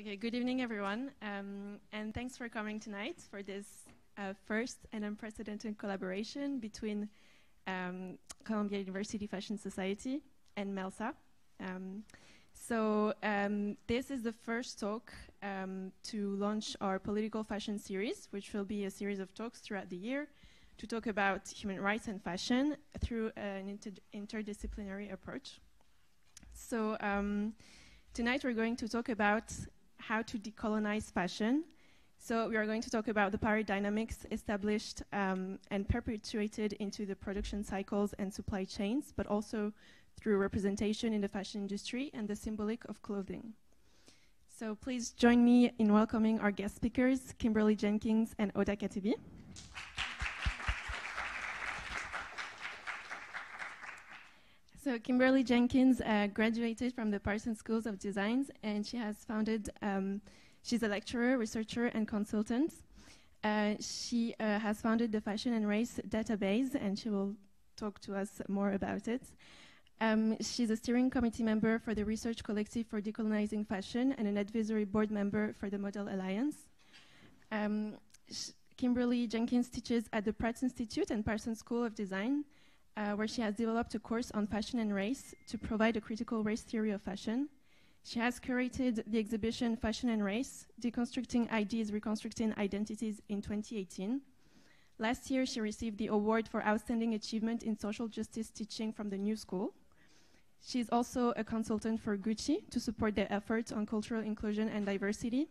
Okay, good evening, everyone, um, and thanks for coming tonight for this uh, first and unprecedented collaboration between um, Columbia University Fashion Society and MELSA. Um, so um, this is the first talk um, to launch our political fashion series, which will be a series of talks throughout the year to talk about human rights and fashion through an inter interdisciplinary approach. So um, tonight we're going to talk about how to decolonize fashion. So we are going to talk about the power dynamics established um, and perpetuated into the production cycles and supply chains, but also through representation in the fashion industry and the symbolic of clothing. So please join me in welcoming our guest speakers, Kimberly Jenkins and Hoda Katebi. So Kimberly Jenkins uh, graduated from the Parsons Schools of Design, and she has founded. Um, she's a lecturer, researcher, and consultant. Uh, she uh, has founded the Fashion and Race database, and she will talk to us more about it. Um, she's a steering committee member for the Research Collective for Decolonizing Fashion and an advisory board member for the Model Alliance. Um, Kimberly Jenkins teaches at the Pratt Institute and Parsons School of Design uh, where she has developed a course on fashion and race to provide a critical race theory of fashion. She has curated the exhibition Fashion and Race, Deconstructing Ideas, Reconstructing Identities in 2018. Last year, she received the award for Outstanding Achievement in Social Justice Teaching from the New School. She's also a consultant for Gucci to support their efforts on cultural inclusion and diversity.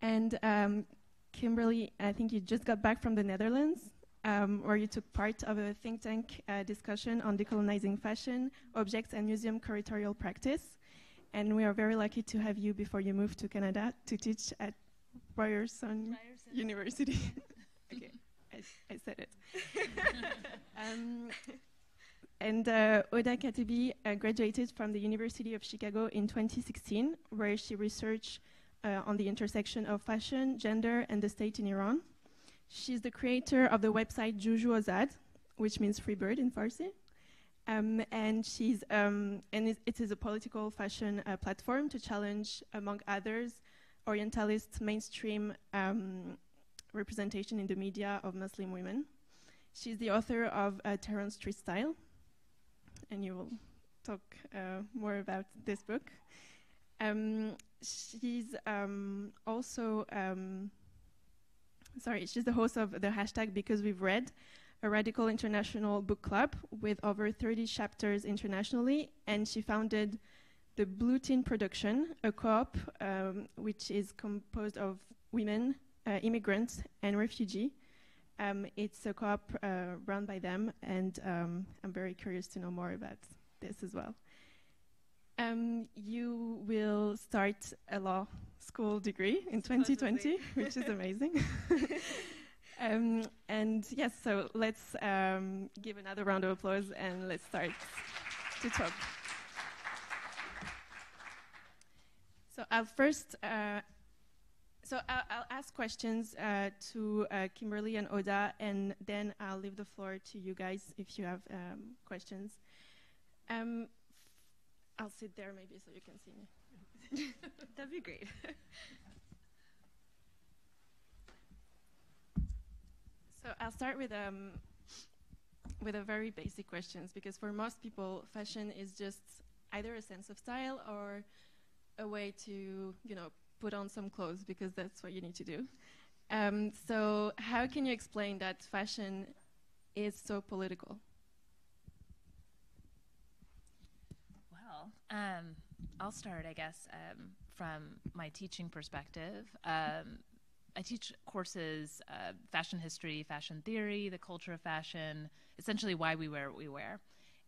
And um, Kimberly, I think you just got back from the Netherlands um, where you took part of a think tank uh, discussion on decolonizing fashion, objects, and museum curatorial practice. And we are very lucky to have you before you move to Canada to teach at Ryerson, Ryerson. University. okay, I, I, said it. um, and uh, Hoda Katebi uh, graduated from the University of Chicago in 2016, where she researched uh, on the intersection of fashion, gender, and the state in Iran. She's the creator of the website JooJoo Azad, which means free bird in Farsi. Um, and she's um, and it is a political fashion uh, platform to challenge, among others, Orientalist mainstream um, representation in the media of Muslim women. She's the author of uh, Street Style, and you will talk uh, more about this book. Um, she's um, also um, sorry, she's the host of the hashtag Because We've Read, a radical international book club with over 30 chapters internationally, and she founded the Blue Tin Production, a co-op um, which is composed of women, uh, immigrants, and refugees. Um, it's a co-op uh, run by them, and um, I'm very curious to know more about this as well. Um, you will start a law school degree in 2020, which is amazing. um, and yes, so let's um, give another round of applause and let's start to talk. So I'll first, uh, so I'll, I'll, ask questions uh, to uh, Kimberly and Hoda, and then I'll leave the floor to you guys if you have um, questions. Um, I'll sit there maybe so you can see me. That'd be great. so I'll start with um, with a very basic questions because for most people, fashion is just either a sense of style or a way to you know put on some clothes because that's what you need to do. Um, so how can you explain that fashion is so political? Um, I'll start, I guess, um, from my teaching perspective. Um, I teach courses, uh, fashion history, fashion theory, the culture of fashion, essentially why we wear what we wear.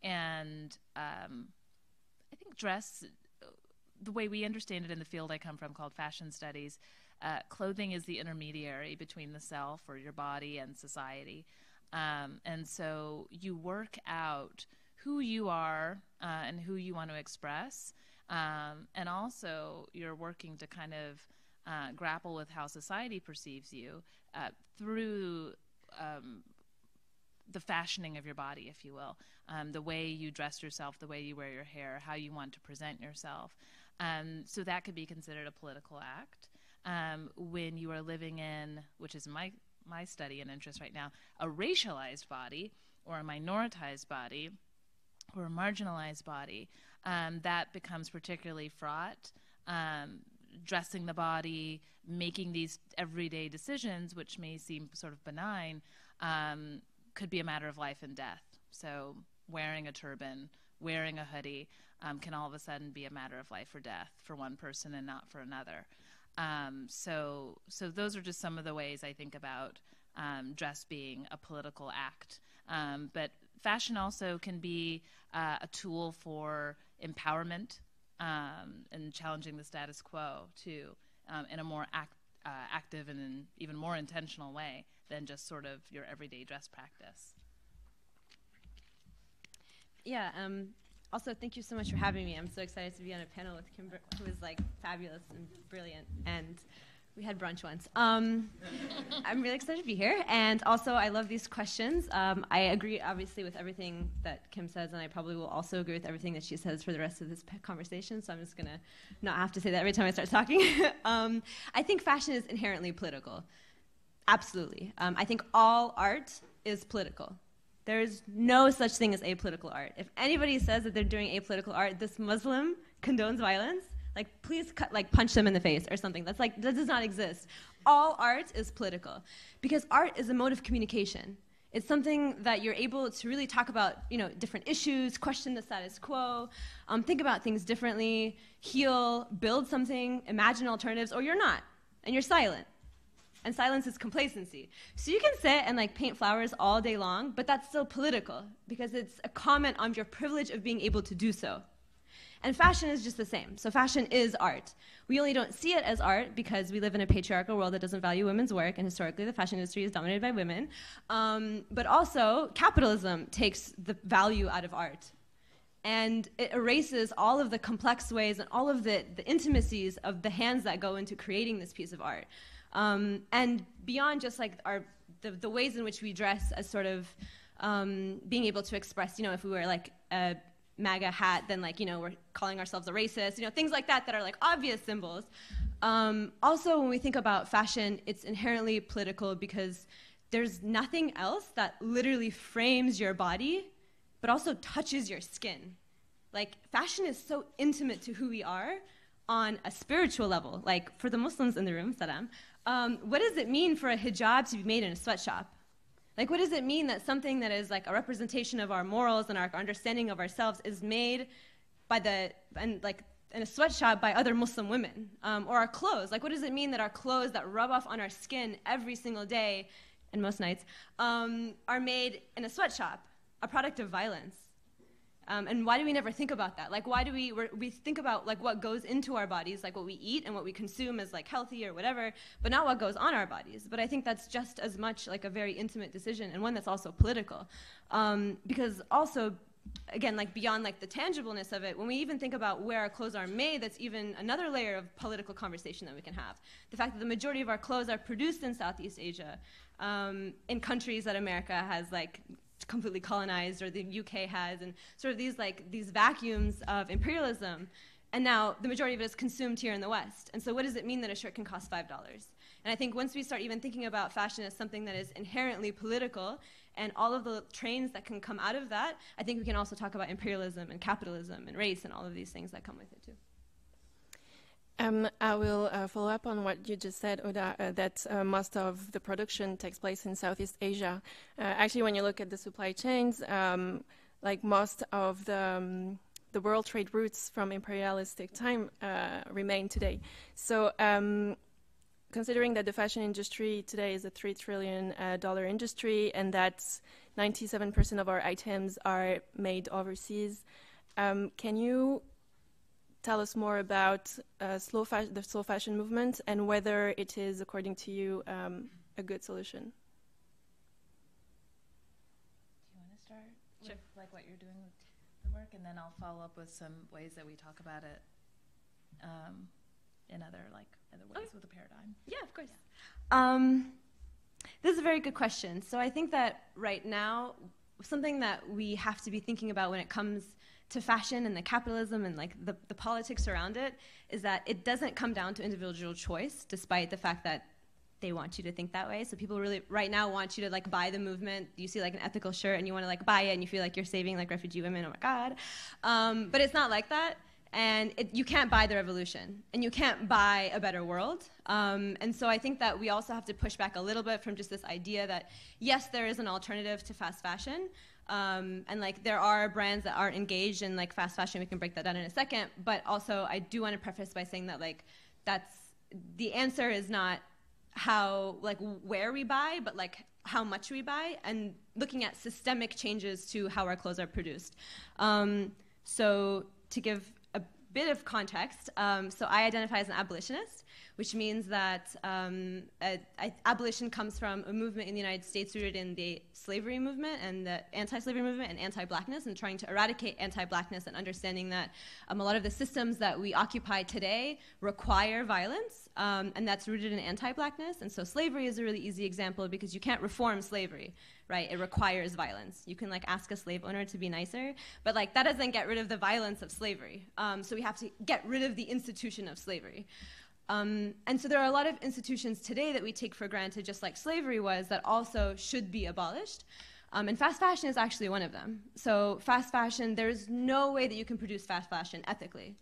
And um, I think dress, the way we understand it in the field I come from called fashion studies, uh, clothing is the intermediary between the self or your body and society. Um, and so you work out who you are uh, and who you want to express. Um, and also, you're working to kind of uh, grapple with how society perceives you uh, through um, the fashioning of your body, if you will, um, the way you dress yourself, the way you wear your hair, how you want to present yourself. Um, so that could be considered a political act. Um, when you are living in, which is my my study and interest right now, a racialized body or a minoritized body or a marginalized body, um, that becomes particularly fraught. Um, dressing the body, making these everyday decisions, which may seem sort of benign, um, could be a matter of life and death. So, wearing a turban, wearing a hoodie, um, can all of a sudden be a matter of life or death for one person and not for another. Um, so, so those are just some of the ways I think about um, dress being a political act. But fashion also can be uh, a tool for empowerment um, and challenging the status quo too, um, in a more act, uh, active and an even more intentional way than just sort of your everyday dress practice. Yeah. Um, also, thank you so much for having me. I'm so excited to be on a panel with Kimber, who is like fabulous and brilliant. And we had brunch once. Um, I'm really excited to be here. And also, I love these questions. Um, I agree, obviously, with everything that Kim says, and I probably will also agree with everything that she says for the rest of this conversation. So I'm just going to not have to say that every time I start talking. um, I think fashion is inherently political. Absolutely. Um, I think all art is political. There's no such thing as apolitical art. If anybody says that they're doing apolitical art, this Muslim condones violence. Like, please cut, like punch them in the face or something. That's like that does not exist. All art is political because art is a mode of communication. It's something that you're able to really talk about, you know, different issues, question the status quo, um, think about things differently, heal, build something, imagine alternatives, or you're not, and you're silent and silence is complacency. So you can sit and like paint flowers all day long, but that's still political because it's a comment on your privilege of being able to do so. And fashion is just the same. So fashion is art. We only don't see it as art because we live in a patriarchal world that doesn't value women's work, and historically the fashion industry is dominated by women. Um, but also, capitalism takes the value out of art. And it erases all of the complex ways and all of the, the intimacies of the hands that go into creating this piece of art. Um, and beyond just like our the, the ways in which we dress as sort of um, being able to express, you know, if we were like a MAGA hat, then like, you know, we're calling ourselves a racist, you know, things like that that are like obvious symbols. Um, also, when we think about fashion, it's inherently political because there's nothing else that literally frames your body, but also touches your skin. Like, fashion is so intimate to who we are on a spiritual level. Like, for the Muslims in the room, Saddam, um, what does it mean for a hijab to be made in a sweatshop? Like, what does it mean that something that is like a representation of our morals and our understanding of ourselves is made by the, and like in a sweatshop by other Muslim women? Um, or our clothes? Like, what does it mean that our clothes that rub off on our skin every single day and most nights um, are made in a sweatshop, a product of violence? Um, and why do we never think about that? Like, why do we we think about like what goes into our bodies, like what we eat and what we consume as like healthy or whatever, but not what goes on our bodies. But I think that's just as much like a very intimate decision and one that's also political, um, because also again like beyond like the tangibleness of it when we even think about where our clothes are made that's even another layer of political conversation that we can have the fact that the majority of our clothes are produced in southeast asia um, in countries that america has like completely colonized or the UK has, and sort of these like these vacuums of imperialism. And now the majority of it is consumed here in the West. And so, what does it mean that a shirt can cost five dollars? And I think once we start even thinking about fashion as something that is inherently political, and all of the trains that can come out of that, I think we can also talk about imperialism and capitalism and race and all of these things that come with it too. Um, I will uh, follow up on what you just said, Hoda, uh, that uh, most of the production takes place in Southeast Asia. Uh, actually, when you look at the supply chains, um, like most of the, um, the world trade routes from imperialistic time uh, remain today. So, um, considering that the fashion industry today is a $3 trillion uh, industry and that 97% of our items are made overseas, um, can you tell us more about uh, slow the slow fashion movement and whether it is, according to you, um, a good solution. Do you want to start sure. with like what you're doing with the work, and then I'll follow up with some ways that we talk about it um, in other like other ways okay. with the paradigm. Yeah, of course. Yeah. Um, this is a very good question. So I think that right now, something that we have to be thinking about when it comes to fashion and the capitalism and like the, the politics around it is that it doesn't come down to individual choice, despite the fact that they want you to think that way. So people really right now want you to like buy the movement. You see like an ethical shirt and you want to like buy it and you feel like you're saving like refugee women. Oh my god! Um, but it's not like that. And it, you can't buy the revolution, and you can't buy a better world. Um, and so I think that we also have to push back a little bit from just this idea that yes, there is an alternative to fast fashion, um, and like there are brands that aren't engaged in like fast fashion. We can break that down in a second. But also, I do want to preface by saying that like that's the answer is not how like where we buy, but like how much we buy, and looking at systemic changes to how our clothes are produced. Um, so to give a bit of context, um, so I identify as an abolitionist, which means that um, a, a, abolition comes from a movement in the United States rooted in the slavery movement and the anti-slavery movement and anti-blackness, and trying to eradicate anti-blackness and understanding that um, a lot of the systems that we occupy today require violence, um, and that's rooted in anti-blackness. And so slavery is a really easy example because you can't reform slavery, right? It requires violence. You can like ask a slave owner to be nicer, but like that doesn't get rid of the violence of slavery. Um, so we have to get rid of the institution of slavery. Um, and so there are a lot of institutions today that we take for granted, just like slavery was, that also should be abolished. Um, and fast fashion is actually one of them. So, fast fashion, there's no way that you can produce fast fashion ethically.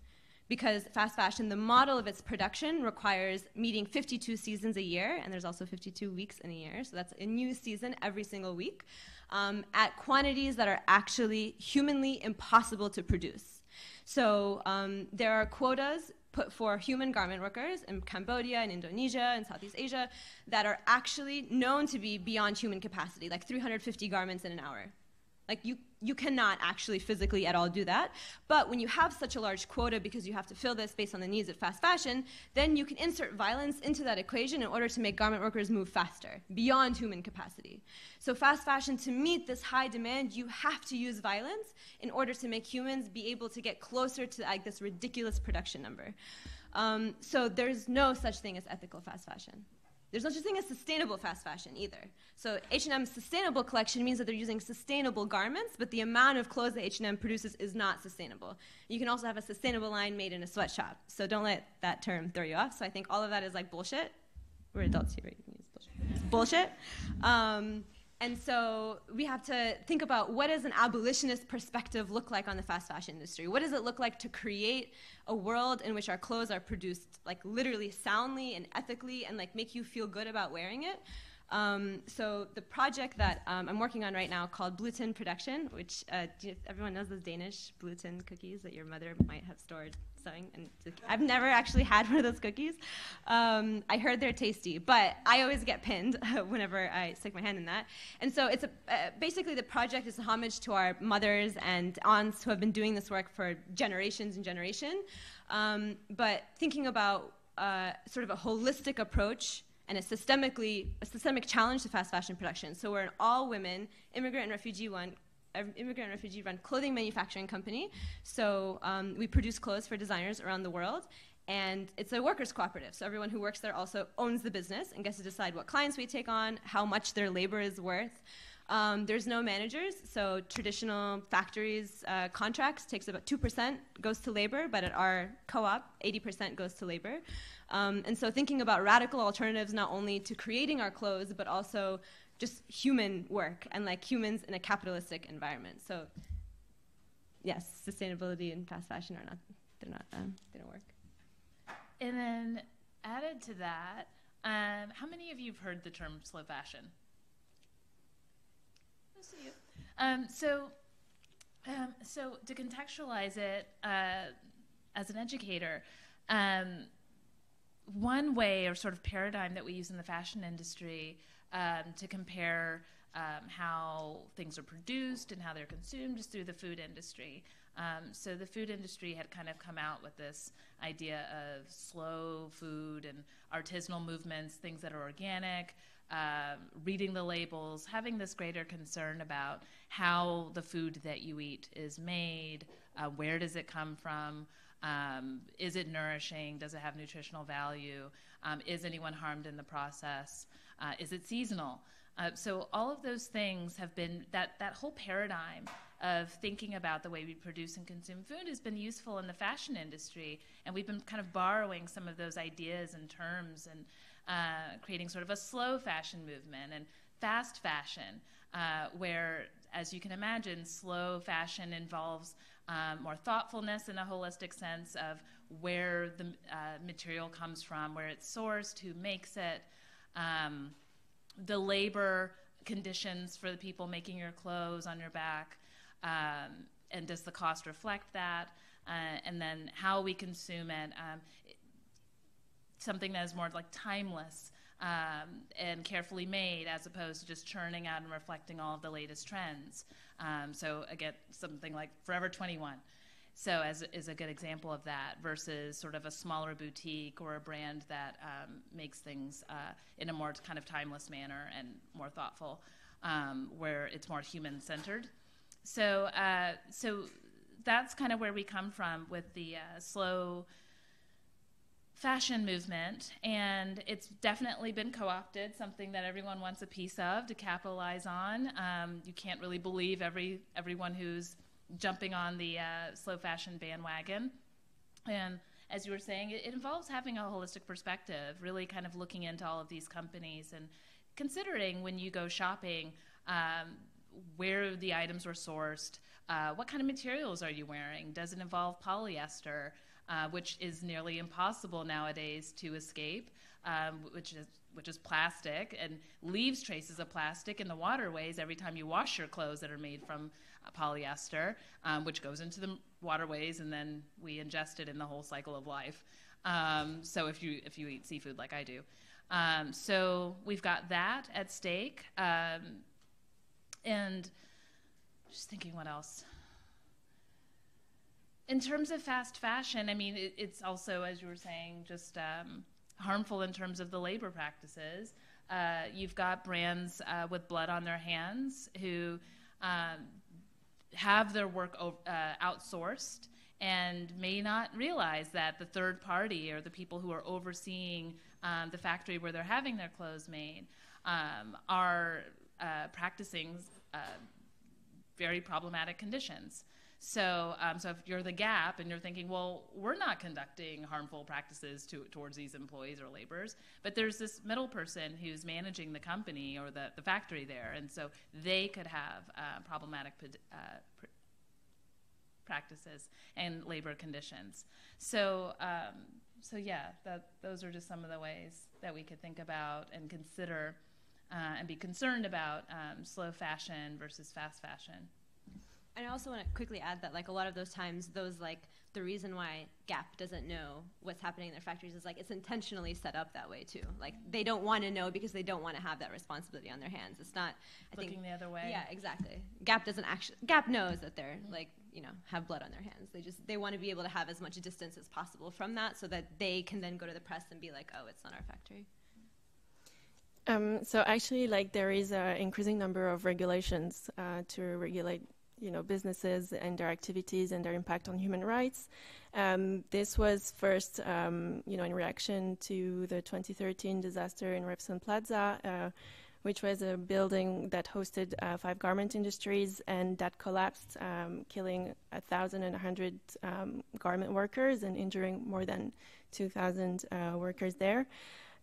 Because fast fashion, the model of its production requires meeting 52 seasons a year, and there's also 52 weeks in a year. So, that's a new season every single week um, at quantities that are actually humanly impossible to produce. So, um, there are quotas put for human garment workers in Cambodia and Indonesia and Southeast Asia that are actually known to be beyond human capacity, like 350 garments in an hour. Like you, you cannot actually physically at all do that. But when you have such a large quota because you have to fill this based on the needs of fast fashion, then you can insert violence into that equation in order to make garment workers move faster, beyond human capacity. So fast fashion, to meet this high demand, you have to use violence in order to make humans be able to get closer to like this ridiculous production number. Um, so there's no such thing as ethical fast fashion. There's no such thing as sustainable fast fashion either. So H&M's sustainable collection means that they're using sustainable garments, but the amount of clothes that H&M produces is not sustainable. You can also have a sustainable line made in a sweatshop. So don't let that term throw you off. So I think all of that is like bullshit. We're adults here, right? It's bullshit. It's bullshit. Um, and so we have to think about what does an abolitionist perspective look like on the fast fashion industry? What does it look like to create a world in which our clothes are produced like literally soundly and ethically and like make you feel good about wearing it? Um, so the project that um, I'm working on right now called Blue Tin Production, which uh, everyone knows those Danish Blue Tin cookies that your mother might have stored sewing. And I've never actually had one of those cookies. Um, I heard they're tasty, but I always get pinned whenever I stick my hand in that. And so it's a, uh, basically the project is a homage to our mothers and aunts who have been doing this work for generations and generation. Um, but thinking about uh, sort of a holistic approach and a systemically a systemic challenge to fast fashion production. So we're an all women immigrant and refugee one immigrant and refugee run clothing manufacturing company. So um, we produce clothes for designers around the world. And it's a workers' cooperative. So everyone who works there also owns the business and gets to decide what clients we take on, how much their labor is worth. Um, there's no managers, so traditional factories uh, contracts takes about 2% goes to labor, but at our co-op, 80% goes to labor. Um, and so thinking about radical alternatives not only to creating our clothes, but also just human work and like humans in a capitalistic environment. So yes, sustainability and fast fashion are not they're not um, they don't work. And then added to that, um, how many of you have heard the term slow fashion? Most of you. Um, so, um, so to contextualize it uh, as an educator, um, one way or sort of paradigm that we use in the fashion industry um, to compare um, how things are produced and how they're consumed just through the food industry. Um, so the food industry had kind of come out with this idea of slow food and artisanal movements, things that are organic, uh, reading the labels, having this greater concern about how the food that you eat is made, uh, where does it come from, Um, is it nourishing? Does it have nutritional value? Um, is anyone harmed in the process? Uh, is it seasonal? Uh, so all of those things have been that that whole paradigm of thinking about the way we produce and consume food has been useful in the fashion industry, and we've been kind of borrowing some of those ideas and terms and uh, creating sort of a slow fashion movement and fast fashion, uh, where, as you can imagine, slow fashion involves um, more thoughtfulness in a holistic sense of where the uh, material comes from, where it's sourced, who makes it, um, the labor conditions for the people making your clothes on your back, um, and does the cost reflect that? Uh, and then how we consume it, um, something that is more like timeless um, and carefully made as opposed to just churning out and reflecting all of the latest trends. Um, so again, something like Forever 21. So as is a good example of that versus sort of a smaller boutique or a brand that um, makes things uh, in a more kind of timeless manner and more thoughtful, um, where it's more human centered. So uh, so that's kind of where we come from with the uh, slow fashion movement, and it's definitely been co opted, something that everyone wants a piece of to capitalize on. Um, you can't really believe every everyone who's jumping on the uh, slow fashion bandwagon. And as you were saying, it, it, involves having a holistic perspective, really kind of looking into all of these companies and considering when you go shopping um, where the items were sourced, uh, what kind of materials are you wearing? Does it involve polyester? uh, which is nearly impossible nowadays to escape, um, which is which is plastic and leaves traces of plastic in the waterways every time you wash your clothes that are made from polyester, um, which goes into the waterways and then we ingest it in the whole cycle of life. Um, so if you if you eat seafood like I do, um, so we've got that at stake, um, and just thinking what else in terms of fast fashion, I mean, it, it's also, as you were saying, just um, harmful in terms of the labor practices. Uh, you've got brands uh, with blood on their hands who um, have their work uh, outsourced and may not realize that the third party or the people who are overseeing um, the factory where they're having their clothes made um, are uh, practicing uh, very problematic conditions. So, um, so if you're the Gap and you're thinking, well, we're not conducting harmful practices to, towards these employees or laborers, but there's this middle person who's managing the company or the, the factory there, and so they could have uh, problematic uh, pr- practices and labor conditions. So, um, so yeah, that, those are just some of the ways that we could think about and consider uh, and be concerned about um, slow fashion versus fast fashion. And I also want to quickly add that, like, a lot of those times, those, like, the reason why Gap doesn't know what's happening in their factories is, like, it's intentionally set up that way, too. Like, they don't want to know because they don't want to have that responsibility on their hands. It's not, I Looking think. the other way. Yeah, exactly. Gap doesn't actually, Gap knows that they're, mm-hmm. like, you know, have blood on their hands. They just, they want to be able to have as much distance as possible from that so that they can then go to the press and be like, oh, it's not our factory. Um, so actually, like there is an increasing number of regulations uh, to regulate you know, businesses and their activities and their impact on human rights. Um, this was first, um, you know, in reaction to the 2013 disaster in Rana Plaza, uh, which was a building that hosted uh, five garment industries and that collapsed, um, killing 1,100 um, garment workers and injuring more than 2,000 uh, workers there.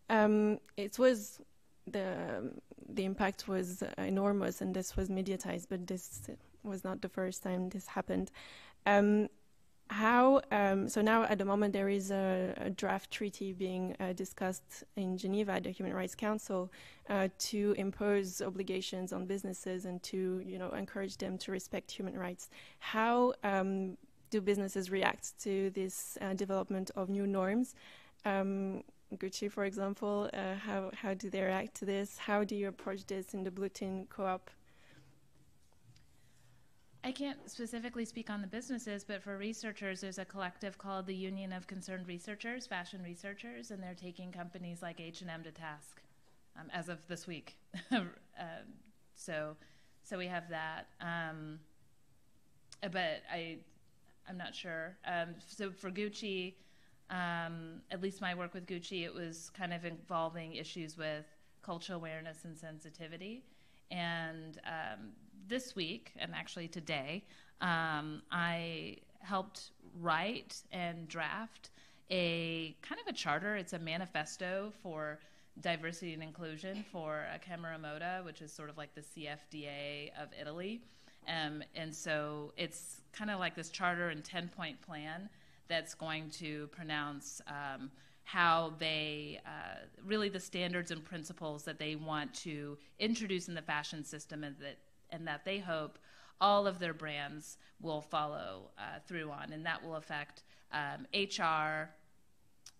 Um, it was the the impact was enormous, and this was mediatized, but this was not the first time this happened. Um, how um, so now at the moment there is a, a draft treaty being uh, discussed in Geneva at the Human Rights Council uh, to impose obligations on businesses and to you know encourage them to respect human rights. How um, do businesses react to this uh, development of new norms? Um, Gucci, for example, uh, how how do they react to this? How do you approach this in the Blue Tin Co-op I can't specifically speak on the businesses, but for researchers, there's a collective called the Union of Concerned Researchers, Fashion Researchers, and they're taking companies like H&M to task um, as of this week. uh, so, so we have that. Um, but I, I'm not sure. Um, so for Gucci, um, at least my work with Gucci, it was kind of involving issues with cultural awareness and sensitivity. And um, this week, and actually today, um, I helped write and draft a kind of a charter. It's a manifesto for diversity and inclusion for a Camera Moda, which is sort of like the CFDA of Italy. Um, and so it's kind of like this charter and 10 point plan that's going to pronounce um, how they uh, really the standards and principles that they want to introduce in the fashion system and that, and that they hope all of their brands will follow uh, through on. And that will affect um, HR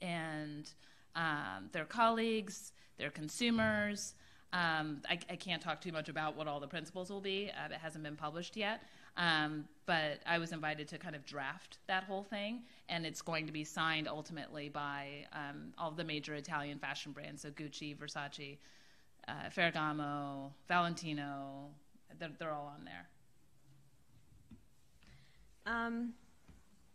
and um, their colleagues, their consumers. Um, I, I, can't talk too much about what all the principles will be. Uh, it hasn't been published yet. Um, but I was invited to kind of draft that whole thing, and it's going to be signed ultimately by um, all the major Italian fashion brands, so Gucci, Versace, uh, Ferragamo, Valentino. They're, they're all on there. Um,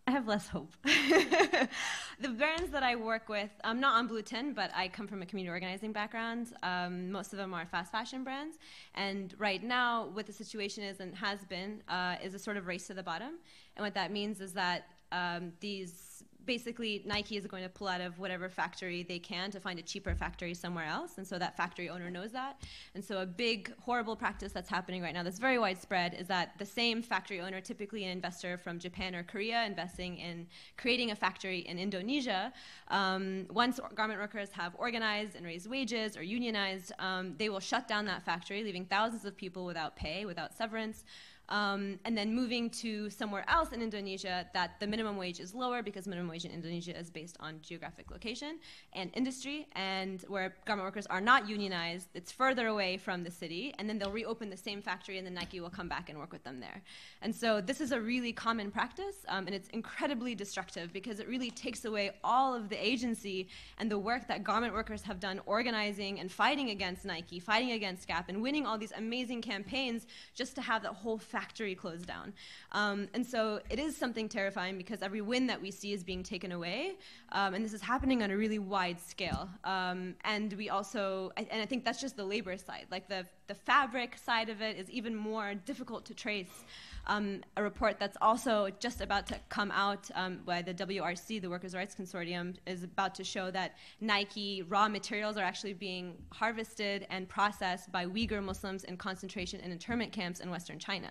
I have less hope. the brands that I work with, I'm not on Blue Tin, but I come from a community organizing background. Um, most of them are fast fashion brands. And right now, what the situation is and has been uh, is a sort of race to the bottom. And what that means is that um, these basically Nike is going to pull out of whatever factory they can to find a cheaper factory somewhere else. And so that factory owner knows that. And so a big, horrible practice that's happening right now that's very widespread is that the same factory owner, typically an investor from Japan or Korea, investing in creating a factory in Indonesia, um, once garment workers have organized and raised wages or unionized, um, they will shut down that factory, leaving thousands of people without pay, without severance um, and then moving to somewhere else in Indonesia that the minimum wage is lower because minimum wage in Indonesia is based on geographic location and industry, and where garment workers are not unionized, it's further away from the city, and then they'll reopen the same factory, and then Nike will come back and work with them there. And so this is a really common practice, um, and it's incredibly destructive because it really takes away all of the agency and the work that garment workers have done organizing and fighting against Nike, fighting against Gap, and winning all these amazing campaigns just to have that whole factory factory closed down. Um, and so it is something terrifying because every win that we see is being taken away. Um, and this is happening on a really wide scale. Um, and we also, and I think that's just the labor side. Like the, the fabric side of it is even more difficult to trace. Um, a report that's also just about to come out um, by the WRC, the Workers' Rights Consortium, is about to show that Nike raw materials are actually being harvested and processed by Uyghur Muslims in concentration and internment camps in Western China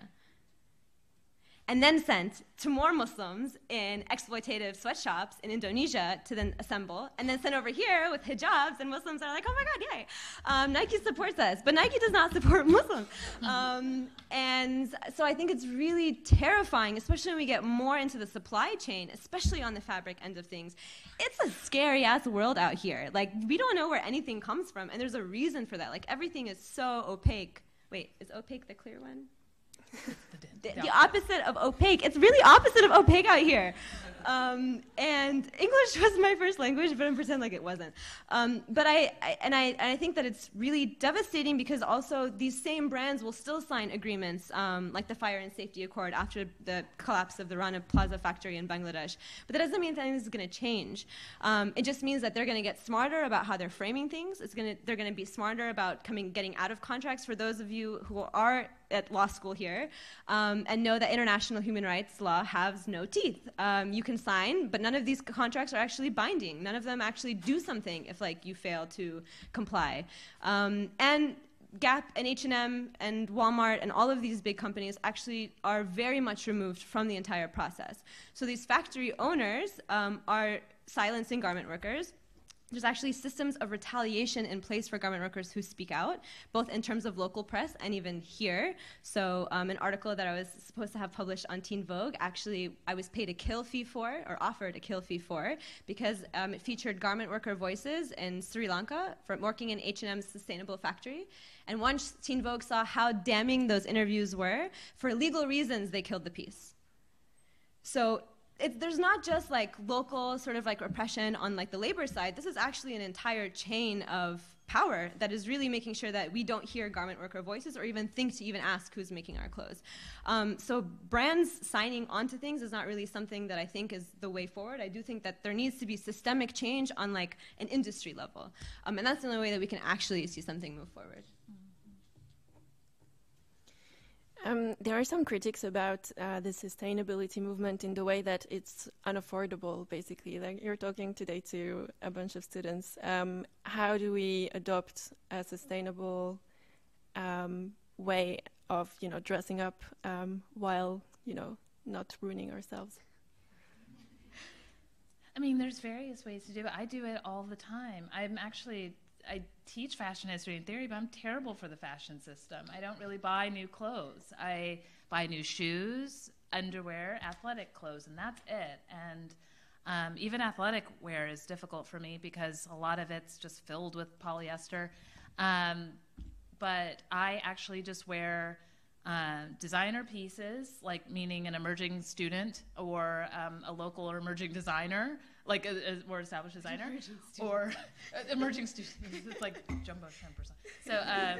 and then sent to more Muslims in exploitative sweatshops in Indonesia to then assemble, and then sent over here with hijabs, and Muslims are like, oh my God, yay. Um, Nike supports us, but Nike does not support Muslims. Um, and so I think it's really terrifying, especially when we get more into the supply chain, especially on the fabric end of things. It's a scary ass world out here. Like, we don't know where anything comes from, and there's a reason for that. Like, everything is so opaque. Wait, is opaque the clear one? the, the, opposite of opaque. It's really opposite of opaque out here. Um, and English was my first language, but I'm pretend like it wasn't. Um, but I, I, and I, I think that it's really devastating because also these same brands will still sign agreements um, like the Fire and Safety Accord after the collapse of the Rana Plaza factory in Bangladesh. But that doesn't mean that anything is going to change. Um, it just means that they're going to get smarter about how they're framing things. It's gonna, they're going to be smarter about coming, getting out of contracts. For those of you who are at law school here um, and know that international human rights law has no teeth. Um, you can sign, but none of these contracts are actually binding. None of them actually do something if like you fail to comply. Um, and Gap and H&M and Walmart and all of these big companies actually are very much removed from the entire process. So these factory owners um, are silencing garment workers there's actually systems of retaliation in place for garment workers who speak out, both in terms of local press and even here. So, um, an article that I was supposed to have published on Teen Vogue, actually, I was paid a kill fee for, or offered a kill fee for, because um, it featured garment worker voices in Sri Lanka from working in H&M's sustainable factory. And once Teen Vogue saw how damning those interviews were, for legal reasons, they killed the piece. So it, there's not just like local sort of like repression on like the labor side. This is actually an entire chain of power that is really making sure that we don't hear garment worker voices or even think to even ask who's making our clothes. Um, so brands signing onto things is not really something that I think is the way forward. I do think that there needs to be systemic change on like an industry level, um, and that's the only way that we can actually see something move forward. Um, there are some critics about uh, the sustainability movement in the way that it's unaffordable, basically. Like you're talking today to a bunch of students. Um, how do we adopt a sustainable um, way of, you know, dressing up um, while, you know, not ruining ourselves? I mean, there's various ways to do it. I do it all the time. I'm actually I teach fashion history and theory, but I'm terrible for the fashion system. I don't really buy new clothes. I buy new shoes, underwear, athletic clothes, and that's it. And um, even athletic wear is difficult for me because a lot of it's just filled with polyester. Um, but I actually just wear uh, designer pieces, like meaning an emerging student or um, a local or emerging designer like a, a more established designer emerging or emerging student. It's like jumbo shrimp or something. So, uh,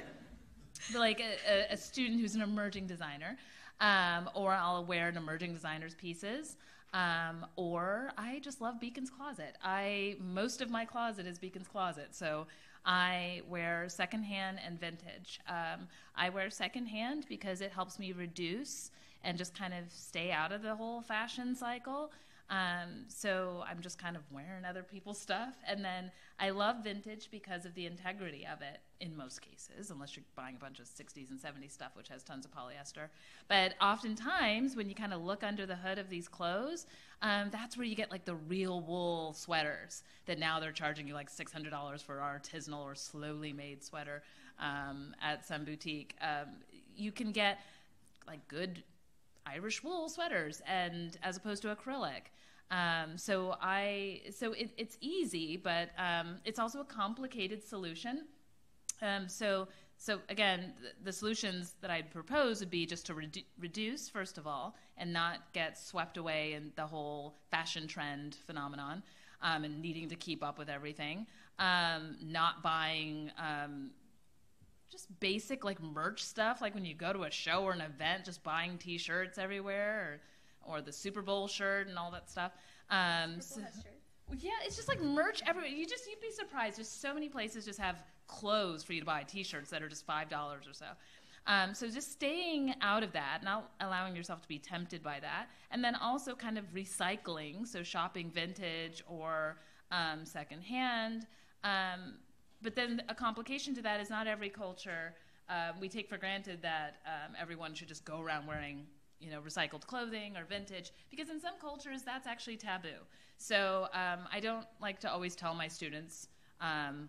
like a, a, student who's an emerging designer, um, or I'll wear an emerging designer's pieces. Um, or I just love Beacon's Closet. I most of my closet is Beacon's Closet, so I wear secondhand and vintage. Um, I wear secondhand because it helps me reduce and just kind of stay out of the whole fashion cycle. Um, so I'm just kind of wearing other people's stuff. And then I love vintage because of the integrity of it in most cases, unless you're buying a bunch of 60s and 70s stuff, which has tons of polyester. But oftentimes, when you kind of look under the hood of these clothes, um, that's where you get like the real wool sweaters that now they're charging you like $600 for artisanal or slowly made sweater um, at some boutique. Um, you can get like good Irish wool sweaters and as opposed to acrylic. Um, so I so it, it's easy, but um, it's also a complicated solution. Um, so so again, the, the, solutions that I'd propose would be just to redu- reduce first of all, and not get swept away in the whole fashion trend phenomenon, um, and needing to keep up with everything. Um, not buying um, just basic like merch stuff, like when you go to a show or an event, just buying T-shirts everywhere, or or the Super Bowl shirt and all that stuff. Um, so, yeah, it's just like merch everywhere. You just you'd be surprised. Just so many places just have clothes for you to buy, T-shirts that are just five dollars or so. Um, so just staying out of that, not allowing yourself to be tempted by that, and then also kind of recycling, so shopping vintage or um, secondhand. Um, but then a complication to that is not every culture. Uh, we take for granted that um, everyone should just go around wearing, you know, recycled clothing or vintage, because in some cultures that's actually taboo. So um, I don't like to always tell my students um,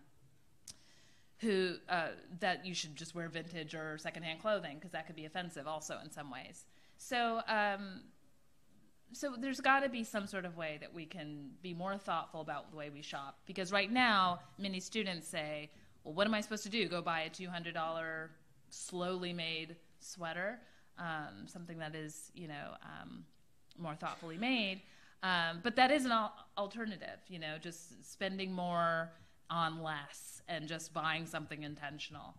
who uh, that you should just wear vintage or secondhand clothing, because that could be offensive also in some ways. So um, so there's got to be some sort of way that we can be more thoughtful about the way we shop because right now many students say well what am i supposed to do go buy a $200 slowly made sweater um, something that is you know um, more thoughtfully made um, but that is an al- alternative you know just spending more on less and just buying something intentional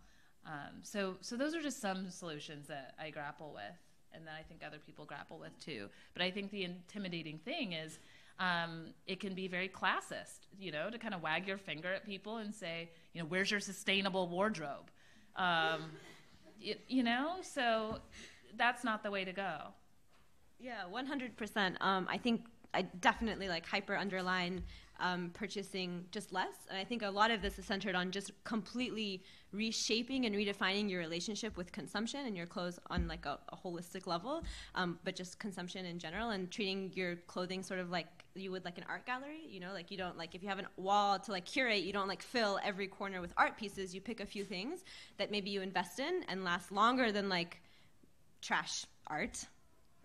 um, so so those are just some solutions that i grapple with and that I think other people grapple with too. But I think the intimidating thing is um, it can be very classist, you know, to kind of wag your finger at people and say, you know, where's your sustainable wardrobe? Um, you, you know, so that's not the way to go. Yeah, 100%. Um, I think I definitely like hyper underline um, purchasing just less. And I think a lot of this is centered on just completely reshaping and redefining your relationship with consumption and your clothes on like a, a holistic level, um, but just consumption in general and treating your clothing sort of like you would like an art gallery. You know, like you don't like if you have a wall to like curate, you don't like fill every corner with art pieces. You pick a few things that maybe you invest in and last longer than like trash art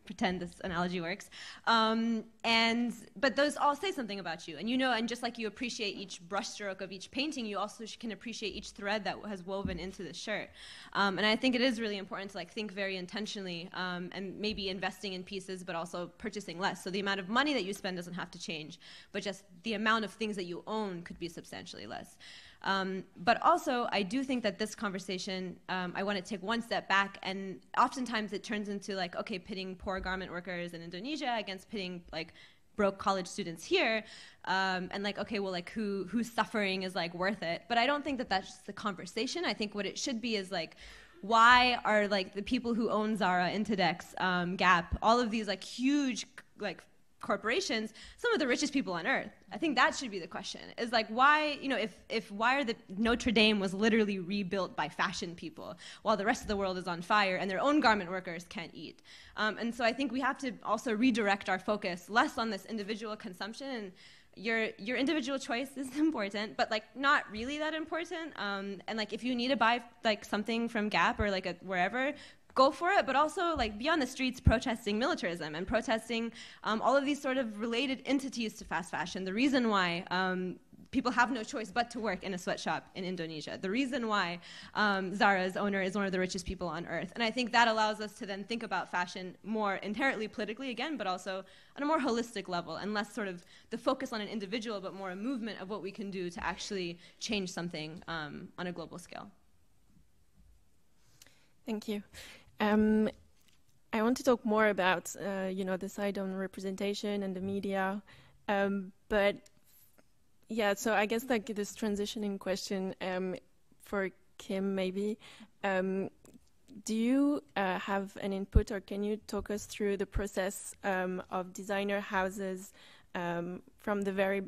pretend this analogy works. Um, and but those all say something about you, and you know, and just like you appreciate each brushstroke of each painting, you also can appreciate each thread that has woven into the shirt. Um, and I think it is really important to like think very intentionally, um, and maybe investing in pieces, but also purchasing less. So the amount of money that you spend doesn't have to change, but just the amount of things that you own could be substantially less. Um, but also, I do think that this conversation, um, I want to take one step back, and oftentimes it turns into like, okay, pitting poor garment workers in Indonesia against pitting like broke college students here, um, and like, okay, well, like who who's suffering is like worth it. But I don't think that that's the conversation. I think what it should be is like why are like the people who own Zara, Inditex, um, Gap, all of these like huge like corporations, some of the richest people on earth? I think that should be the question. Is like why you know if if why are the Notre Dame was literally rebuilt by fashion people while the rest of the world is on fire and their own garment workers can't eat. Um, and so I think we have to also redirect our focus less on this individual consumption and your your individual choice is important, but like not really that important. Um, and like if you need to buy like something from Gap or like a, wherever, go for it. But also like be on the streets protesting militarism and protesting um, all of these sort of related entities to fast fashion. The reason why um, people have no choice but to work in a sweatshop in Indonesia. The reason why um, Zara's owner is one of the richest people on earth. And I think that allows us to then think about fashion more inherently politically again, but also on a more holistic level and less sort of the focus on an individual, but more a movement of what we can do to actually change something um, on a global scale. Thank you. Um, I want to talk more about, uh, you know, the side on representation and the media, um, but yeah, so I guess like this transitioning question um, for Kim maybe. Um, do you uh, have an input or can you talk us through the process um, of designer houses um, from the very,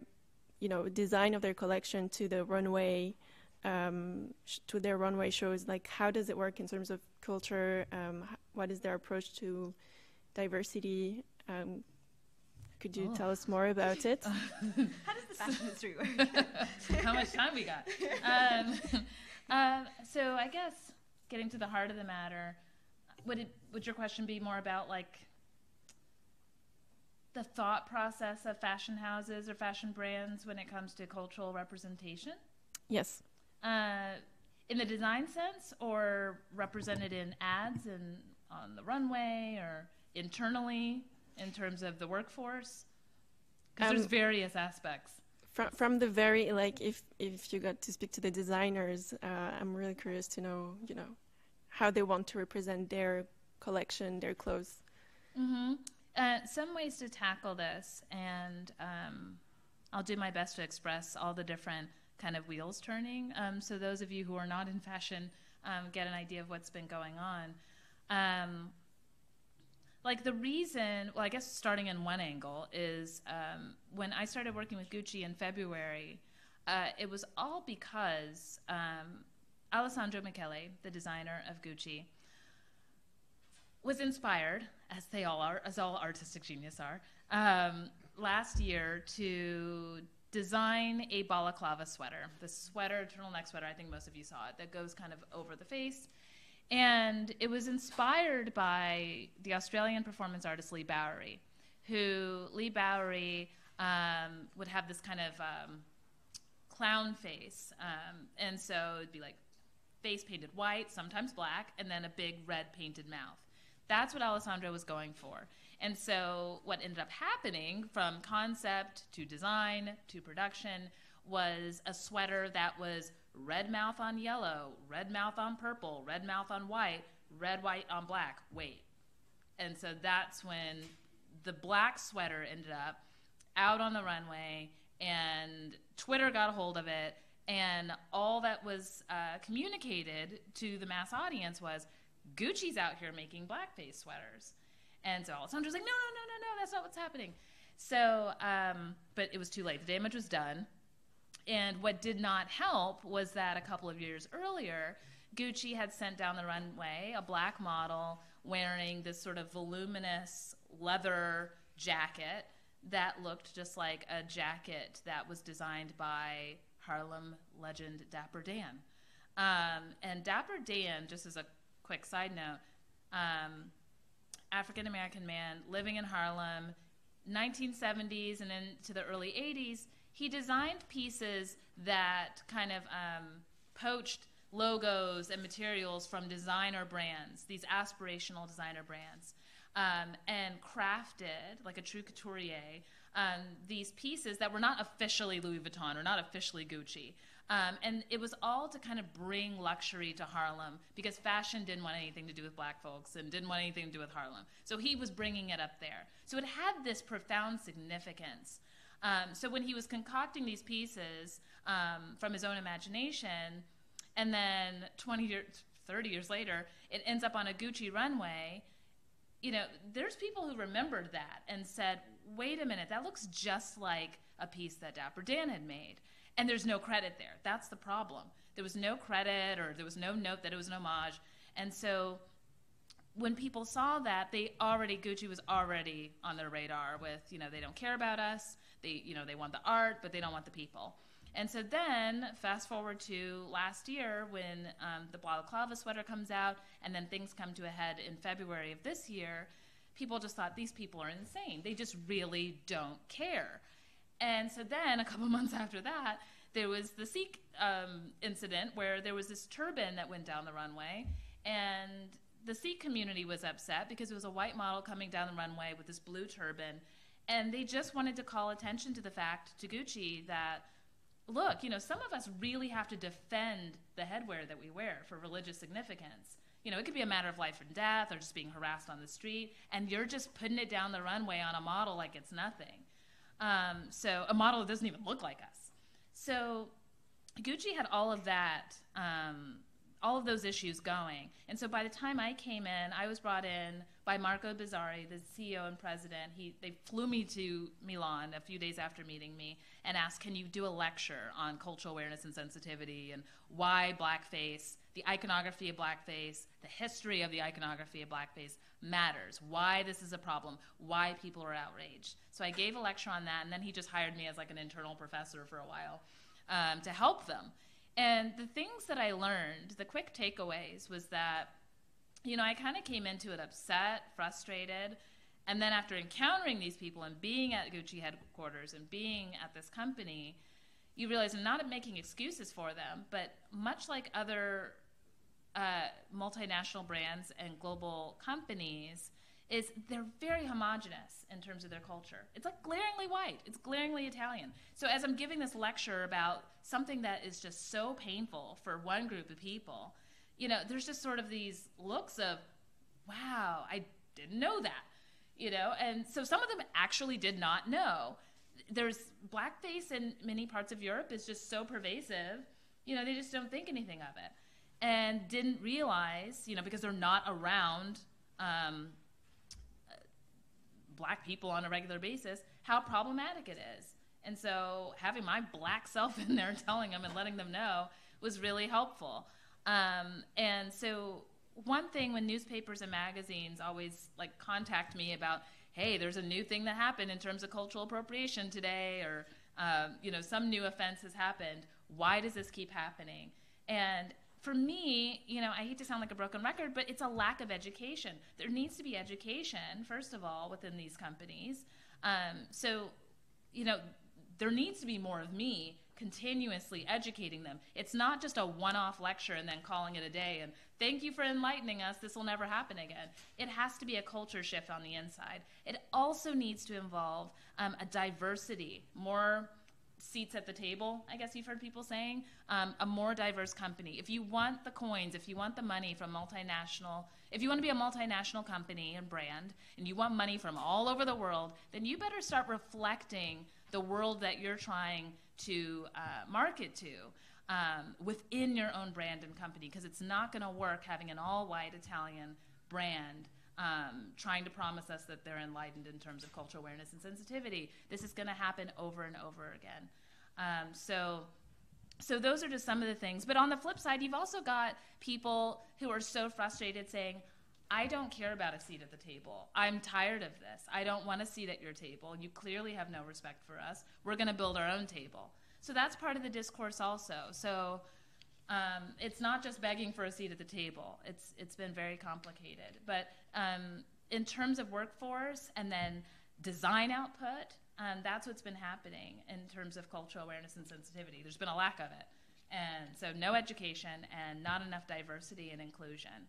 you know, design of their collection to the runway, um, to their runway shows? Like how does it work in terms of culture? Um, what is their approach to diversity? Could you oh. tell us more about it? How does the fashion industry work? How much time we got? Um, uh, so I guess getting to the heart of the matter, would it would your question be more about like the thought process of fashion houses or fashion brands when it comes to cultural representation? Yes. Uh, in the design sense, or represented in ads and on the runway, or internally? in terms of the workforce? Because um, there's various aspects. From from the very like, if if you got to speak to the designers, uh, I'm really curious to know, you know, how they want to represent their collection, their clothes. Mm-hmm. Uh, some ways to tackle this, and um, I'll do my best to express all the different kind of wheels turning. Um, so those of you who are not in fashion um, get an idea of what's been going on. Um, like the reason well i guess starting in one angle is um, when i started working with gucci in february uh, it was all because um, alessandro michele the designer of gucci was inspired as they all are as all artistic genius are um, last year to design a balaclava sweater the sweater turtleneck sweater i think most of you saw it that goes kind of over the face and it was inspired by the Australian performance artist Leigh Bowery, who Leigh Bowery um, would have this kind of um, clown face. Um, and so it'd be like face painted white, sometimes black, and then a big red painted mouth. That's what Alessandro was going for. And so what ended up happening from concept to design to production was a sweater that was red mouth on yellow, red mouth on purple, red mouth on white, red, white on black. Wait. And so that's when the black sweater ended up out on the runway, and Twitter got a hold of it. And all that was uh, communicated to the mass audience was Gucci's out here making blackface sweaters. And so Alessandro's like, no, no, no, no, no, that's not what's happening. So, um, but it was too late. The damage was done. And what did not help was that a couple of years earlier, Gucci had sent down the runway a black model wearing this sort of voluminous leather jacket that looked just like a jacket that was designed by Harlem legend Dapper Dan. Um, and Dapper Dan, just as a quick side note, um, African American man living in Harlem, 1970s and into the early 80s he designed pieces that kind of um, poached logos and materials from designer brands, these aspirational designer brands, um, and crafted, like a true couturier, um, these pieces that were not officially Louis Vuitton or not officially Gucci. Um, and it was all to kind of bring luxury to Harlem because fashion didn't want anything to do with black folks and didn't want anything to do with Harlem. So he was bringing it up there. So it had this profound significance. Um, so when he was concocting these pieces um, from his own imagination, and then 20 years, 30 years later, it ends up on a Gucci runway, you know, there's people who remembered that and said, wait a minute, that looks just like a piece that Dapper Dan had made. And there's no credit there. That's the problem. There was no credit or there was no note that it was an homage. And so when people saw that, they already, Gucci was already on their radar with, you know, they don't care about us. They, you know, they want the art, but they don't want the people. And so then, fast forward to last year when um, the balaclava sweater comes out, and then things come to a head in February of this year, people just thought these people are insane. They just really don't care. And so then, a couple months after that, there was the Sikh um, incident where there was this turban that went down the runway, and the Sikh community was upset because it was a white model coming down the runway with this blue turban, and they just wanted to call attention to the fact to Gucci that look, you know, some of us really have to defend the headwear that we wear for religious significance. You know, it could be a matter of life and death or just being harassed on the street, and you're just putting it down the runway on a model like it's nothing. Um, so, a model that doesn't even look like us. So, Gucci had all of that, um, all of those issues going. And so, by the time I came in, I was brought in by Marco Bizzarri, the CEO and president. He, they flew me to Milan a few days after meeting me and asked, Can you do a lecture on cultural awareness and sensitivity and why blackface, the iconography of blackface, the history of the iconography of blackface matters, why this is a problem, why people are outraged. So I gave a lecture on that, and then he just hired me as like an internal professor for a while um, to help them. And the things that I learned, the quick takeaways, was that, you know, I kind of came into it upset, frustrated, and then after encountering these people and being at Gucci headquarters and being at this company, you realize I'm not making excuses for them, but much like other uh, multinational brands and global companies, is they're very homogenous in terms of their culture. It's like glaringly white. It's glaringly Italian. So as I'm giving this lecture about something that is just so painful for one group of people, you know, there's just sort of these looks of, wow, I didn't know that you know and so some of them actually did not know there's blackface in many parts of europe is just so pervasive you know they just don't think anything of it. And didn't realize you know because they're not around um, black people on a regular basis how problematic it is. And so having my black self in there telling them and letting them know was really helpful. Um, and so one thing when newspapers and magazines always like contact me about, hey, there's a new thing that happened in terms of cultural appropriation today, or um, you know, some new offense has happened. Why does this keep happening? And for me, you know, I hate to sound like a broken record, but it's a lack of education. There needs to be education, first of all, within these companies. Um, so, you know, there needs to be more of me continuously educating them. It's not just a one off lecture and then calling it a day and thank you for enlightening us, this will never happen again. It has to be a culture shift on the inside. It also needs to involve um, a diversity, more seats at the table, I guess you've heard people saying, um, a more diverse company. If you want the coins, if you want the money from multinational, if you want to be a multinational company and brand, and you want money from all over the world, then you better start reflecting the world that you're trying to uh, market to um, within your own brand and company because it's not going to work having an all white Italian brand. Um, trying to promise us that they're enlightened in terms of cultural awareness and sensitivity. This is going to happen over and over again. Um, so, so those are just some of the things. But on the flip side, you've also got people who are so frustrated saying, I don't care about a seat at the table. I'm tired of this. I don't want a seat at your table. You clearly have no respect for us. We're going to build our own table. So that's part of the discourse also. So um, it's not just begging for a seat at the table. It's it's been very complicated. But um, in terms of workforce and then design output, um, that's what's been happening in terms of cultural awareness and sensitivity. There's been a lack of it, and so no education and not enough diversity and inclusion.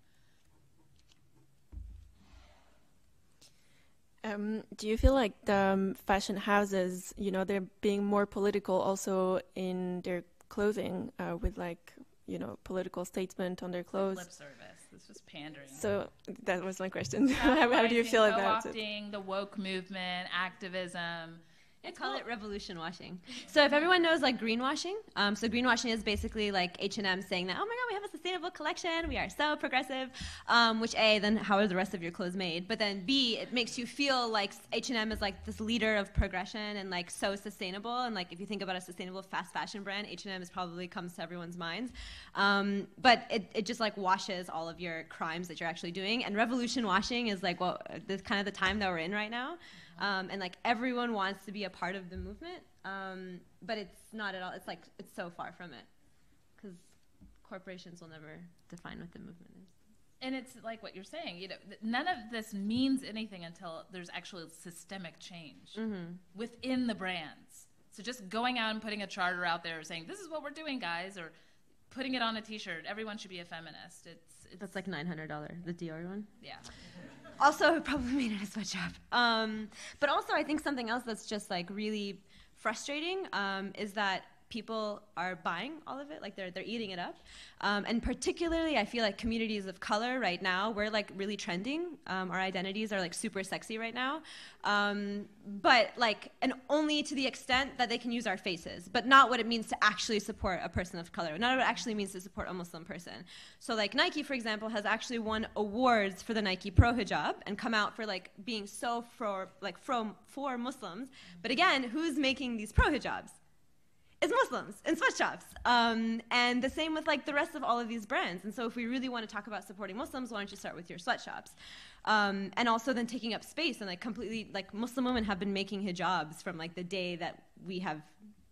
Um, do you feel like the um, fashion houses, you know, they're being more political also in their clothing uh, with like, you know, political statement on their clothes? Lip service. This was pandering. So that was my question. how, how do you feel about it? The woke movement, activism I call it revolution washing. So if everyone knows like greenwashing, um, so greenwashing is basically like H&M saying that, oh my God, we have a sustainable collection, we are so progressive, um, which A, then how are the rest of your clothes made? But then B, it makes you feel like H&M is like this leader of progression and like so sustainable. And like if you think about a sustainable fast fashion brand, H&M is probably comes to everyone's minds. Um, but it, it just like washes all of your crimes that you're actually doing. And revolution washing is like, well, this kind of the time that we're in right now um, and like everyone wants to be a part of the movement, um, but it's not at all. It's like it's so far from it because corporations will never define what the movement is. And it's like what you're saying. You know, none of this means anything until there's actually systemic change mm-hmm. within the brands. So just going out and putting a charter out there saying this is what we're doing, guys, or putting it on a T-shirt. Everyone should be a feminist. It's, it's that's like nine hundred dollar the Dior one. Yeah also probably made it a sweatshop. Um, but also, I think something else that's just like really frustrating um, is that people are buying all of it like they're, they're eating it up. Um, and particularly i feel like communities of color right now we're like really trending. Um, our identities are like super sexy right now. Um, but like and only to the extent that they can use our faces but not what it means to actually support a person of color not what it actually means to support a muslim person. So like nike for example has actually won awards for the nike pro hijab and come out for like being so for like from for muslims. But again who's making these pro hijabs is Muslims in sweatshops. Um, and the same with like the rest of all of these brands. And so if we really want to talk about supporting Muslims, why don't you start with your sweatshops? Um, and also then taking up space and like completely like Muslim women have been making hijabs from like the day that we have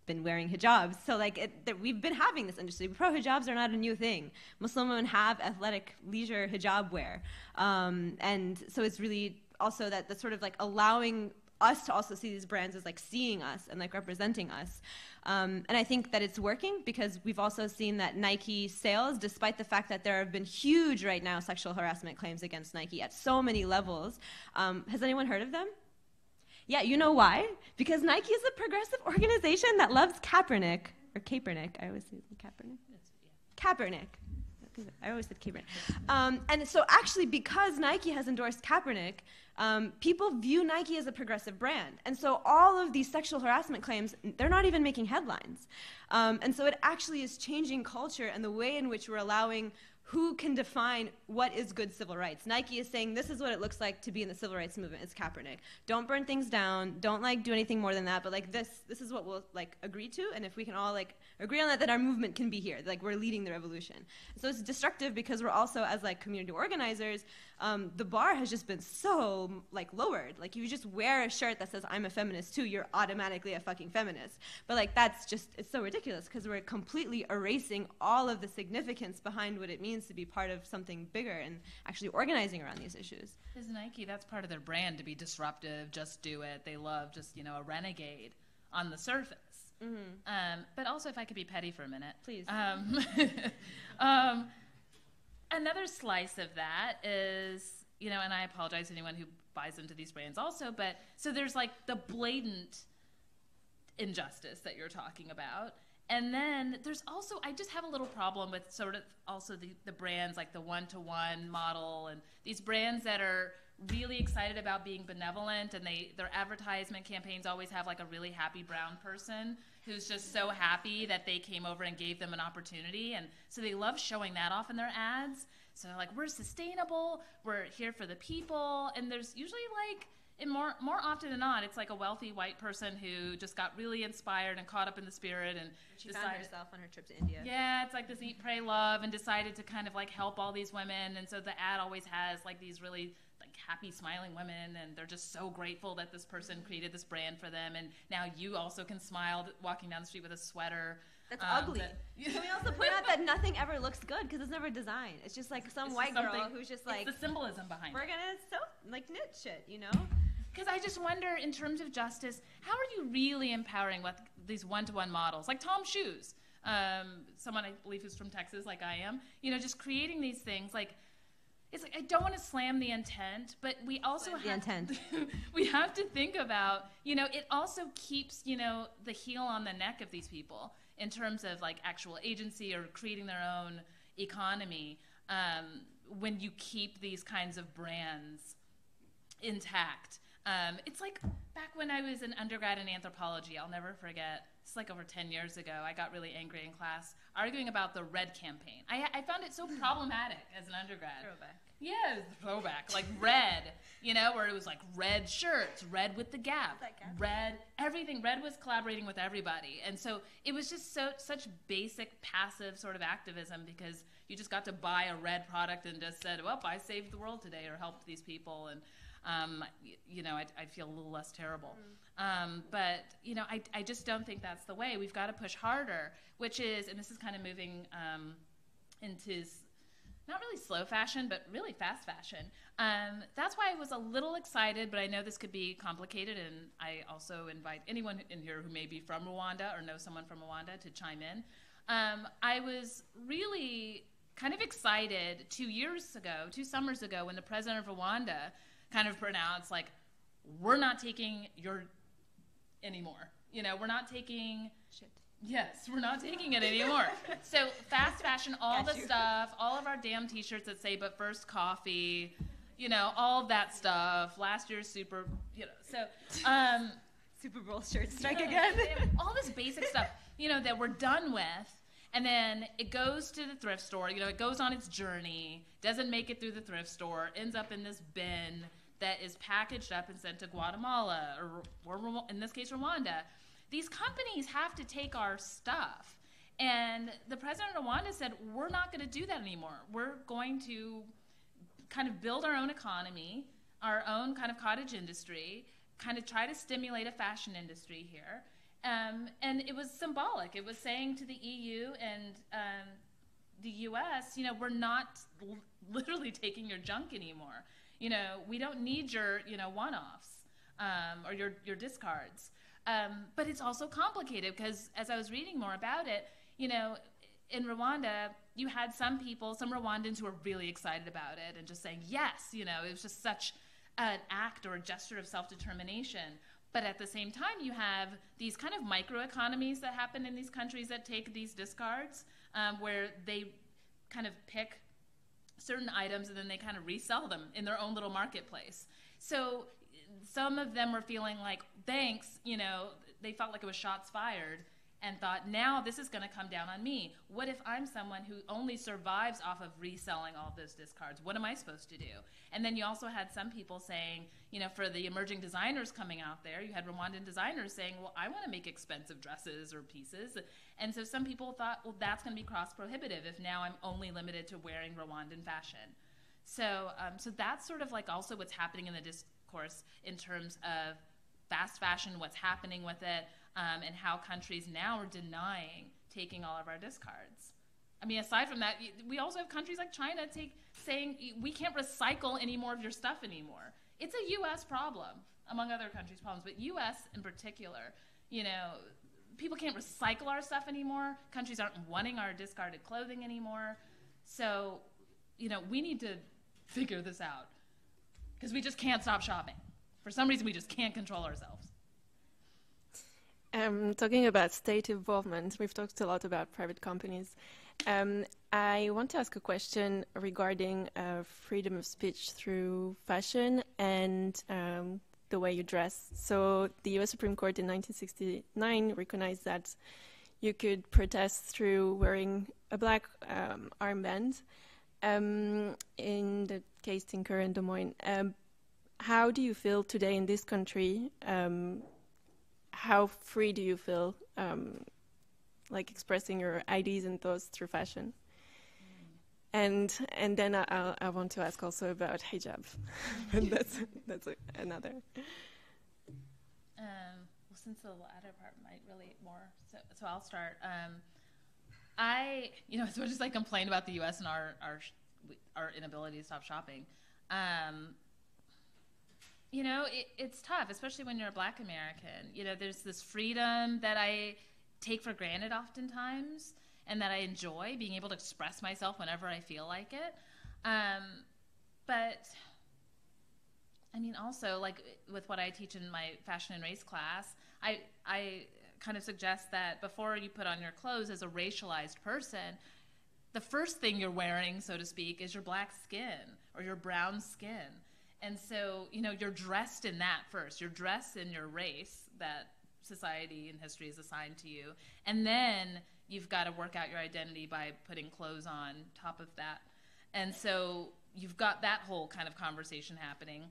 been wearing hijabs. So like it, that we've been having this industry. Pro hijabs are not a new thing. Muslim women have athletic leisure hijab wear, um, and so it's really also that the sort of like allowing us to also see these brands as like seeing us and like representing us. Um, and I think that it's working because we've also seen that Nike sales, despite the fact that there have been huge right now sexual harassment claims against Nike at so many levels. Um, has anyone heard of them? Yeah, you know why? Because Nike is a progressive organization that loves Kaepernick, or Kaepernick. I always say Kaepernick. Kaepernick. I always said Kaepernick. Um, and so, actually, because Nike has endorsed Kaepernick, um, people view Nike as a progressive brand. And so all of these sexual harassment claims, they're not even making headlines. Um, and so it actually is changing culture and the way in which we're allowing who can define what is good civil rights? Nike is saying this is what it looks like to be in the civil rights movement. It's Kaepernick. Don't burn things down. Don't like do anything more than that. But like this, this is what we'll like agree to. And if we can all like agree on that, then our movement can be here. Like we're leading the revolution. So it's destructive because we're also as like community organizers um, the bar has just been so like lowered. Like if you just wear a shirt that says "I'm a feminist too," you're automatically a fucking feminist. But like that's just it's so ridiculous because we're completely erasing all of the significance behind what it means to be part of something bigger and actually organizing around these issues. Is Nike? That's part of their brand to be disruptive. Just do it. They love just you know a renegade on the surface. Mm-hmm. Um, but also, if I could be petty for a minute, please. Um, um, another slice of that is, you know, and I apologize to anyone who buys into these brands also, but so there's like the blatant injustice that you're talking about. And then there's also, I just have a little problem with sort of also the, the brands like the one to one model and these brands that are really excited about being benevolent and they their advertisement campaigns always have like a really happy brown person who's just so happy that they came over and gave them an opportunity. And so they love showing that off in their ads. So they're like, we're sustainable, we're here for the people. And there's usually like, and more more often than not, it's like a wealthy white person who just got really inspired and caught up in the spirit and she decided, found herself on her trip to India. Yeah, it's like this eat, pray, love, and decided to kind of like help all these women. And so the ad always has like these really happy, smiling women, and they're just so grateful that this person created this brand for them. And now you also can smile walking down the street with a sweater. That's um, ugly. That, can we also point out that nothing ever looks good because it's never designed. It's just like some white girl who's just like the symbolism behind we're it. We're gonna so like knit shit, you know. Because I just wonder, in terms of justice, how are you really empowering with these one-to-one models, like Tom Shoes, um, someone I believe who's from Texas, like I am? You know, just creating these things like it's like I don't want to slam the intent, but we also the have intent. we have to think about, you know, it also keeps, you know, the heel on the neck of these people in terms of like actual agency or creating their own economy. Um, when you keep these kinds of brands intact, um, it's like back when I was an undergrad in anthropology. I'll never forget. It's like over 10 years ago. I got really angry in class arguing about the red campaign. I, I found it so problematic as an undergrad. Throwback. Yeah, throwback, like red, you know, where it was like red shirts, red with the gap, Gap? red everything. Red was collaborating with everybody, and so it was just so such basic passive sort of activism because you just got to buy a red product and just said, "Well, I saved the world today or helped these people," and um, y- you know, I, I feel a little less terrible. Um, but you know, I I just don't think that's the way. We've got to push harder, which is, and this is kind of moving um, into not really slow fashion, but really fast fashion. Um, that's why I was a little excited, but I know this could be complicated, and I also invite anyone in here who may be from Rwanda or know someone from Rwanda to chime in. Um, I was really kind of excited two years ago, two summers ago, when the president of Rwanda kind of pronounced, like, we're not taking your anymore. You know, we're not taking Shit. Yes, we're not taking it anymore. so fast fashion, all Got the you. stuff, all of our damn T-shirts that say "But first coffee," you know, all of that stuff. Last year's super, you know, so um, Super Bowl shirt strike again. all this basic stuff, you know, that we're done with, and then it goes to the thrift store. You know, it goes on its journey, doesn't make it through the thrift store, ends up in this bin that is packaged up and sent to Guatemala or, or in this case Rwanda. These companies have to take our stuff. And the president of Rwanda said, We're not going to do that anymore. We're going to kind of build our own economy, our own kind of cottage industry, kind of try to stimulate a fashion industry here. Um, and it was symbolic. It was saying to the EU and um, the US, you know, we're not l- literally taking your junk anymore. You know, we don't need your, you know, one-offs um, or your, your discards. Um, but it's also complicated because as I was reading more about it, you know, in Rwanda, you had some people, some Rwandans who were really excited about it and just saying, yes, you know, it was just such an act or a gesture of self determination. But at the same time, you have these kind of microeconomies that happen in these countries that take these discards, um, where they kind of pick certain items and then they kind of resell them in their own little marketplace. So some of them were feeling like, thanks, you know, they felt like it was shots fired and thought, now this is going to come down on me. What if I'm someone who only survives off of reselling all those discards? What am I supposed to do? And then you also had some people saying, you know, for the emerging designers coming out there, you had Rwandan designers saying, well, I want to make expensive dresses or pieces. And so some people thought, well, that's going to be cross prohibitive if now I'm only limited to wearing Rwandan fashion. So, um, so that's sort of like also what's happening in the discourse in terms of fast fashion, what's happening with it, um, and how countries now are denying taking all of our discards. I mean, aside from that, we also have countries like China take saying we can't recycle any more of your stuff anymore. It's a U.S. problem, among other countries' problems, but U.S. in particular. You know, people can't recycle our stuff anymore. Countries aren't wanting our discarded clothing anymore. So, you know, we need to figure this out because we just can't stop shopping. For some reason, we just can't control ourselves. Um, talking about state involvement, we've talked a lot about private companies. Um, I want to ask a question regarding uh, freedom of speech through fashion and um, the way you dress. So, the US Supreme Court in 1969 recognized that you could protest through wearing a black um, armband. Um, in the case Tinker and Des Moines, um, how do you feel today in this country? How free do you feel um, like expressing your ideas and thoughts through fashion and and then I, I, I want to ask also about hijab but that's that's a, another Um, well, since the latter part might relate more, so, so I'll start. Um, I, you know, as much as I complain about the U.S. and our our our inability to stop shopping, um, you know, it, it's tough, especially when you're a Black American. You know, there's this freedom that I take for granted oftentimes, and that I enjoy being able to express myself whenever I feel like it. Um, but I mean, also like with what I teach in my fashion and race class, I I kind of suggest that before you put on your clothes as a racialized person, the first thing you're wearing, so to speak, is your black skin or your brown skin. And so, you know, you're dressed in that first. You're dressed in your race that society and history is assigned to you. And then you've got to work out your identity by putting clothes on top of that. And so you've got that whole kind of conversation happening.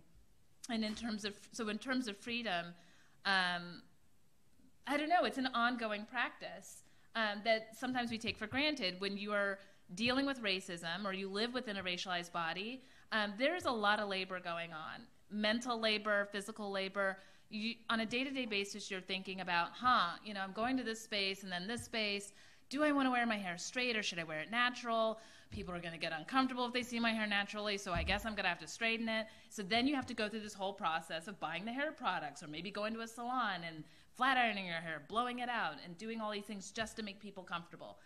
And in terms of, so in terms of freedom, um, I don't know, it's an ongoing practice um, that sometimes we take for granted when you are dealing with racism or you live within a racialized body. Um, there's a lot of labor going on mental labor, physical labor. You, on a day to day basis, you're thinking about, huh, you know, I'm going to this space and then this space. Do I want to wear my hair straight or should I wear it natural? People are going to get uncomfortable if they see my hair naturally, so I guess I'm going to have to straighten it. So then you have to go through this whole process of buying the hair products or maybe going to a salon and flat ironing your hair, blowing it out, and doing all these things just to make people comfortable.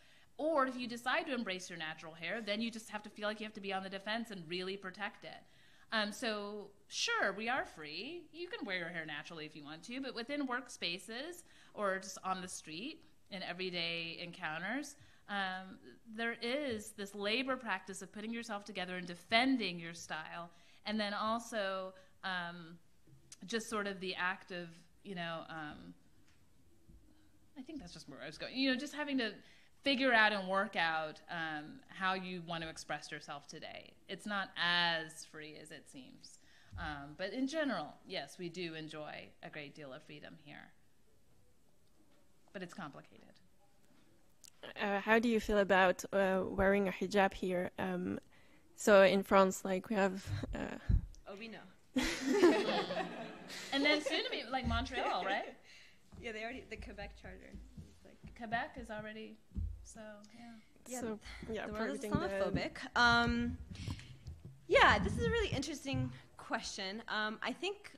Or if you decide to embrace your natural hair, then you just have to feel like you have to be on the defense and really protect it. Um, so, sure, we are free. You can wear your hair naturally if you want to, but within workspaces or just on the street in everyday encounters, um, there is this labor practice of putting yourself together and defending your style, and then also um, just sort of the act of, you know, um, I think that's just where I was going. You know, just having to figure out and work out um, how you want to express yourself today. It's not as free as it seems. Um, but in general, yes, we do enjoy a great deal of freedom here. But it's complicated. Uh, how do you feel about uh, wearing a hijab here? Um, so in France, like we have. Uh, oh, we know. and then soon to be like Montreal, right? Yeah, they already the Quebec charter. Like Quebec is already so yeah. Yeah, so, yeah, the world is Islamophobic. Um, yeah, this is a really interesting question. Um, I think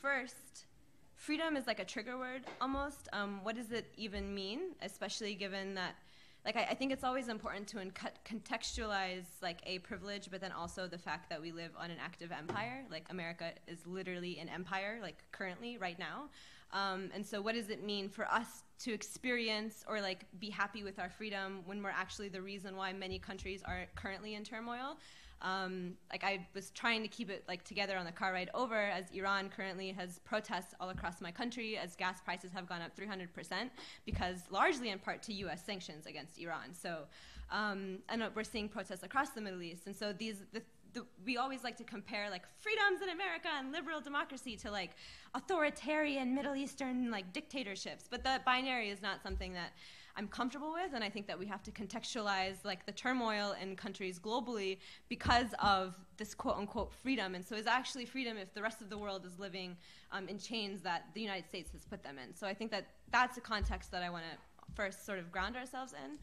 first, freedom is like a trigger word almost. Um, what does it even mean, especially given that? Like I, I think it's always important to contextualize like a privilege, but then also the fact that we live on an active empire. Like America is literally an empire, like currently, right now. Um, and so, what does it mean for us to experience or like be happy with our freedom when we're actually the reason why many countries are currently in turmoil? Um, like I was trying to keep it like together on the car ride over, as Iran currently has protests all across my country, as gas prices have gone up 300%, because largely in part to U.S. sanctions against Iran. So, um, and we're seeing protests across the Middle East, and so these the the, we always like to compare like freedoms in America and liberal democracy to like authoritarian Middle Eastern like dictatorships. But the binary is not something that I'm comfortable with, and I think that we have to contextualize like the turmoil in countries globally because of this quote unquote freedom. And so, is actually freedom if the rest of the world is living um, in chains that the United States has put them in? So I think that that's a context that I want to first sort of ground ourselves in.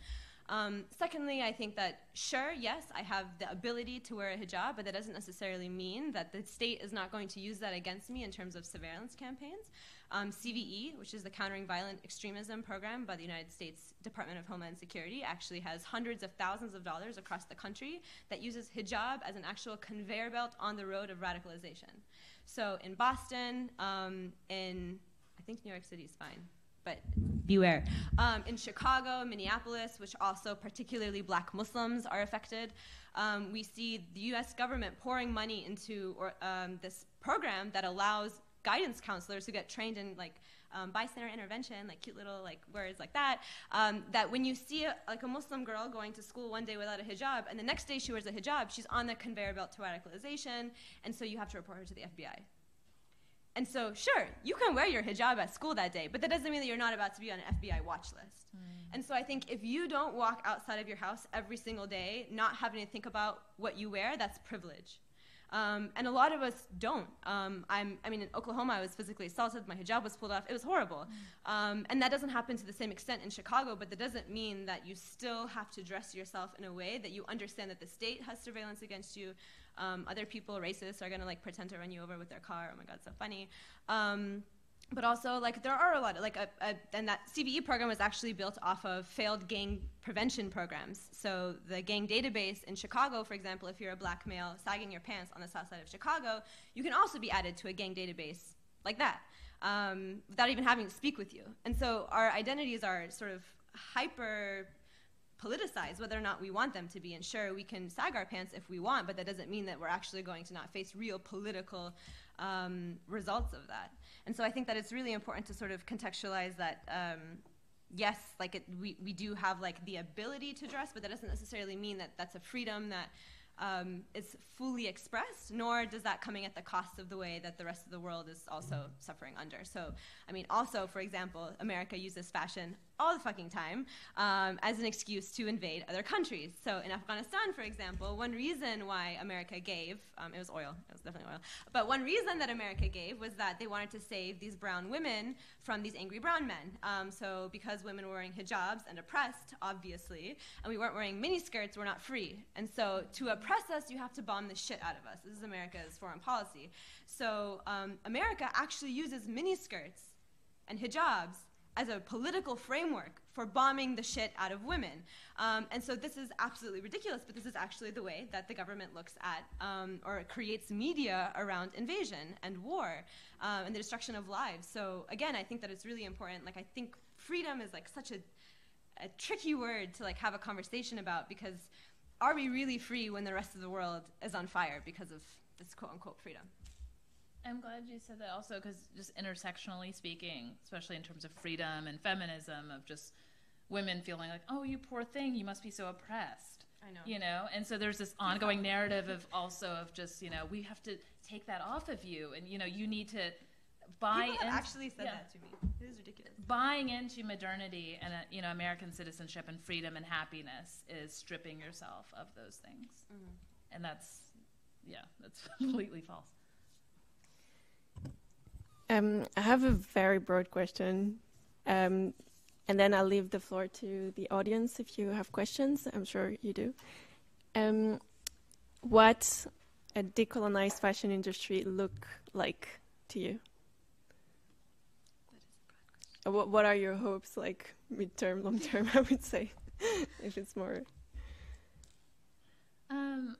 Um, secondly, I think that sure, yes, I have the ability to wear a hijab, but that doesn't necessarily mean that the state is not going to use that against me in terms of surveillance campaigns. Um, CVE, which is the Countering Violent Extremism program by the United States Department of Homeland Security, actually has hundreds of thousands of dollars across the country that uses hijab as an actual conveyor belt on the road of radicalization. So in Boston, um, in I think New York City is fine but beware. Um, in Chicago, Minneapolis, which also particularly black Muslims are affected, um, we see the US government pouring money into or, um, this program that allows guidance counselors who get trained in like um, bystander intervention, like cute little like words like that. Um, that when you see a, like a Muslim girl going to school one day without a hijab, and the next day she wears a hijab, she's on the conveyor belt to radicalization, and so you have to report her to the FBI. And so, sure, you can wear your hijab at school that day, but that doesn't mean that you're not about to be on an FBI watch list. Mm. And so, I think if you don't walk outside of your house every single day, not having to think about what you wear, that's privilege. Um, and a lot of us don't. Um, I'm, I mean, in Oklahoma, I was physically assaulted. My hijab was pulled off. It was horrible. Mm. Um, and that doesn't happen to the same extent in Chicago, but that doesn't mean that you still have to dress yourself in a way that you understand that the state has surveillance against you. Um, other people, racists, are going to like pretend to run you over with their car. Oh my God, so funny. Um, but also like there are a lot of like a, a, and that CVE program was actually built off of failed gang prevention programs. So the gang database in Chicago, for example, if you're a black male sagging your pants on the south side of Chicago, you can also be added to a gang database like that um, without even having to speak with you. And so our identities are sort of hyper politicized whether or not we want them to be and sure we can sag our pants if we want but that doesn't mean that we're actually going to not face real political um, results of that and so I think that it's really important to sort of contextualize that. Um, yes, like it, we, we do have like the ability to dress, but that doesn't necessarily mean that that's a freedom that um, is fully expressed, nor does that coming at the cost of the way that the rest of the world is also suffering under. So, I mean, also, for example, America uses fashion all the fucking time um, as an excuse to invade other countries. So, in Afghanistan, for example, one reason why America gave, um, it was oil, it was definitely oil, but one reason that America gave was that they wanted to save these brown women from these angry brown men. Um, so, because women were wearing hijabs and oppressed, obviously, and we weren't wearing miniskirts, we're not free. And so, to oppress us, you have to bomb the shit out of us. This is America's foreign policy. So, um, America actually uses miniskirts and hijabs as a political framework for bombing the shit out of women. Um, and so this is absolutely ridiculous, but this is actually the way that the government looks at um, or creates media around invasion and war um, and the destruction of lives. So again, I think that it's really important. Like I think freedom is like such a, a tricky word to like have a conversation about because are we really free when the rest of the world is on fire because of this quote unquote freedom? I'm glad you said that also because just intersectionally speaking, especially in terms of freedom and feminism, of just women feeling like, oh, you poor thing, you must be so oppressed. I know. You know, and so there's this ongoing narrative of also of just you know we have to take that off of you, and you know you need to buy. People have in- actually said yeah. that to me. It is ridiculous. buying into modernity and uh, you know American citizenship and freedom and happiness is stripping yourself of those things, and that's yeah, that's completely false. Um, I have a very broad question, um, and then I'll leave the floor to the audience if you have questions. I'm sure you do. Um, what a decolonized fashion industry look like to you? What, what are your hopes, like midterm, long term? I would say, if it's more. Um,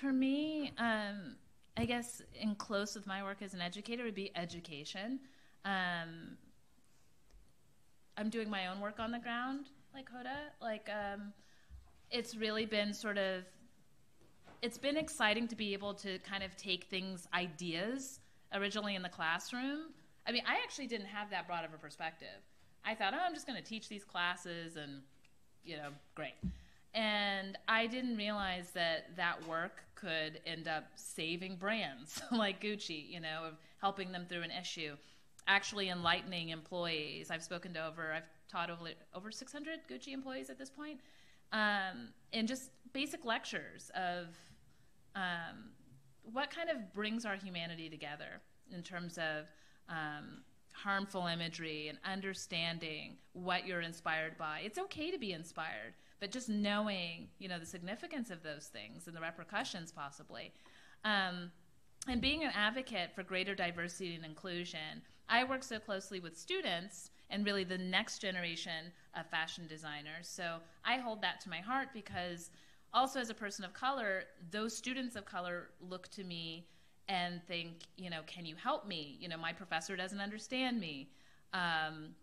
for me, um, I guess in close with my work as an educator would be education. Um, I'm doing my own work on the ground, like Hoda. Like, um, it's really been sort of, it's been exciting to be able to kind of take things, ideas, originally in the classroom. I mean, I actually didn't have that broad of a perspective. I thought, oh, I'm just going to teach these classes and, you know, great. And I didn't realize that that work could end up saving brands like Gucci, you know, of helping them through an issue, actually enlightening employees. I've spoken to over, I've taught over, over 600 Gucci employees at this point, um, and just basic lectures of um, what kind of brings our humanity together in terms of um, harmful imagery and understanding what you're inspired by. It's okay to be inspired, but just knowing, you know, the significance of those things and the repercussions possibly. Um, and being an advocate for greater diversity and inclusion, I work so closely with students and really the next generation of fashion designers. So I hold that to my heart because also as a person of color, those students of color look to me and think, you know, can you help me? You know, my professor doesn't understand me. Um,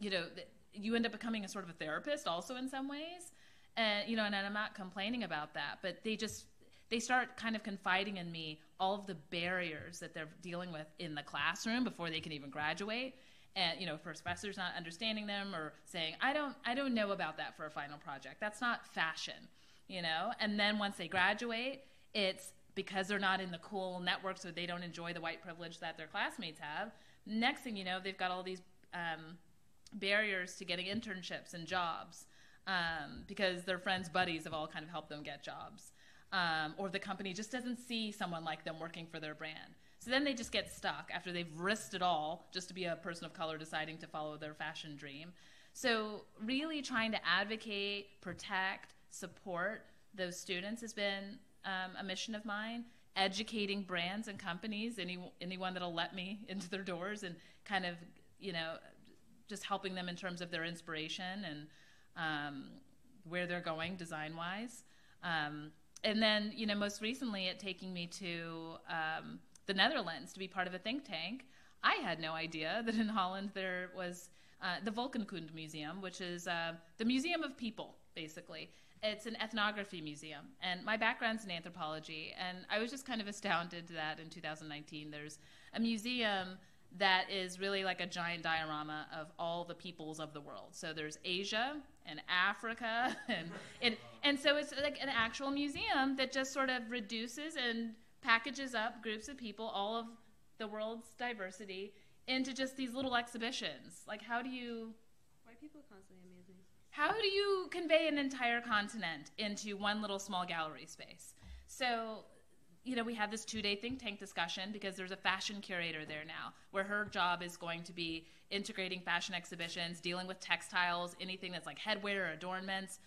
you know, you end up becoming a sort of a therapist also in some ways. And, you know, and I'm not complaining about that, but they just, they start kind of confiding in me all of the barriers that they're dealing with in the classroom before they can even graduate. And, you know, professors not understanding them or saying, I don't, I don't know about that for a final project. That's not fashion, you know? And then once they graduate, it's because they're not in the cool network so they don't enjoy the white privilege that their classmates have. Next thing you know, they've got all these um, barriers to getting internships and jobs um, because their friends' buddies have all kind of helped them get jobs. Um, or the company just doesn't see someone like them working for their brand. So then they just get stuck after they've risked it all just to be a person of color deciding to follow their fashion dream. So, really trying to advocate, protect, support those students has been um, a mission of mine. educating brands and companies, any, anyone that'll let me into their doors, and kind of, you know, just helping them in terms of their inspiration and um, where they're going design wise. Um, and then, you know, most recently, it taking me to um, the Netherlands to be part of a think tank. I had no idea that in Holland there was uh, the Volkenkunde Museum, which is uh, the museum of people, basically. It's an ethnography museum, and my background's in anthropology, and I was just kind of astounded that in 2019 there's a museum that is really like a giant diorama of all the peoples of the world. So there's Asia and Africa, and and, and so it's like an actual museum that just sort of reduces and packages up groups of people, all of the world's diversity, into just these little exhibitions. Like, how do you? Why people constantly? How do you convey an entire continent into one little small gallery space? So, you know, we had this two day think tank discussion because there's a fashion curator there now where her job is going to be integrating fashion exhibitions, dealing with textiles, anything that's like headwear or adornments.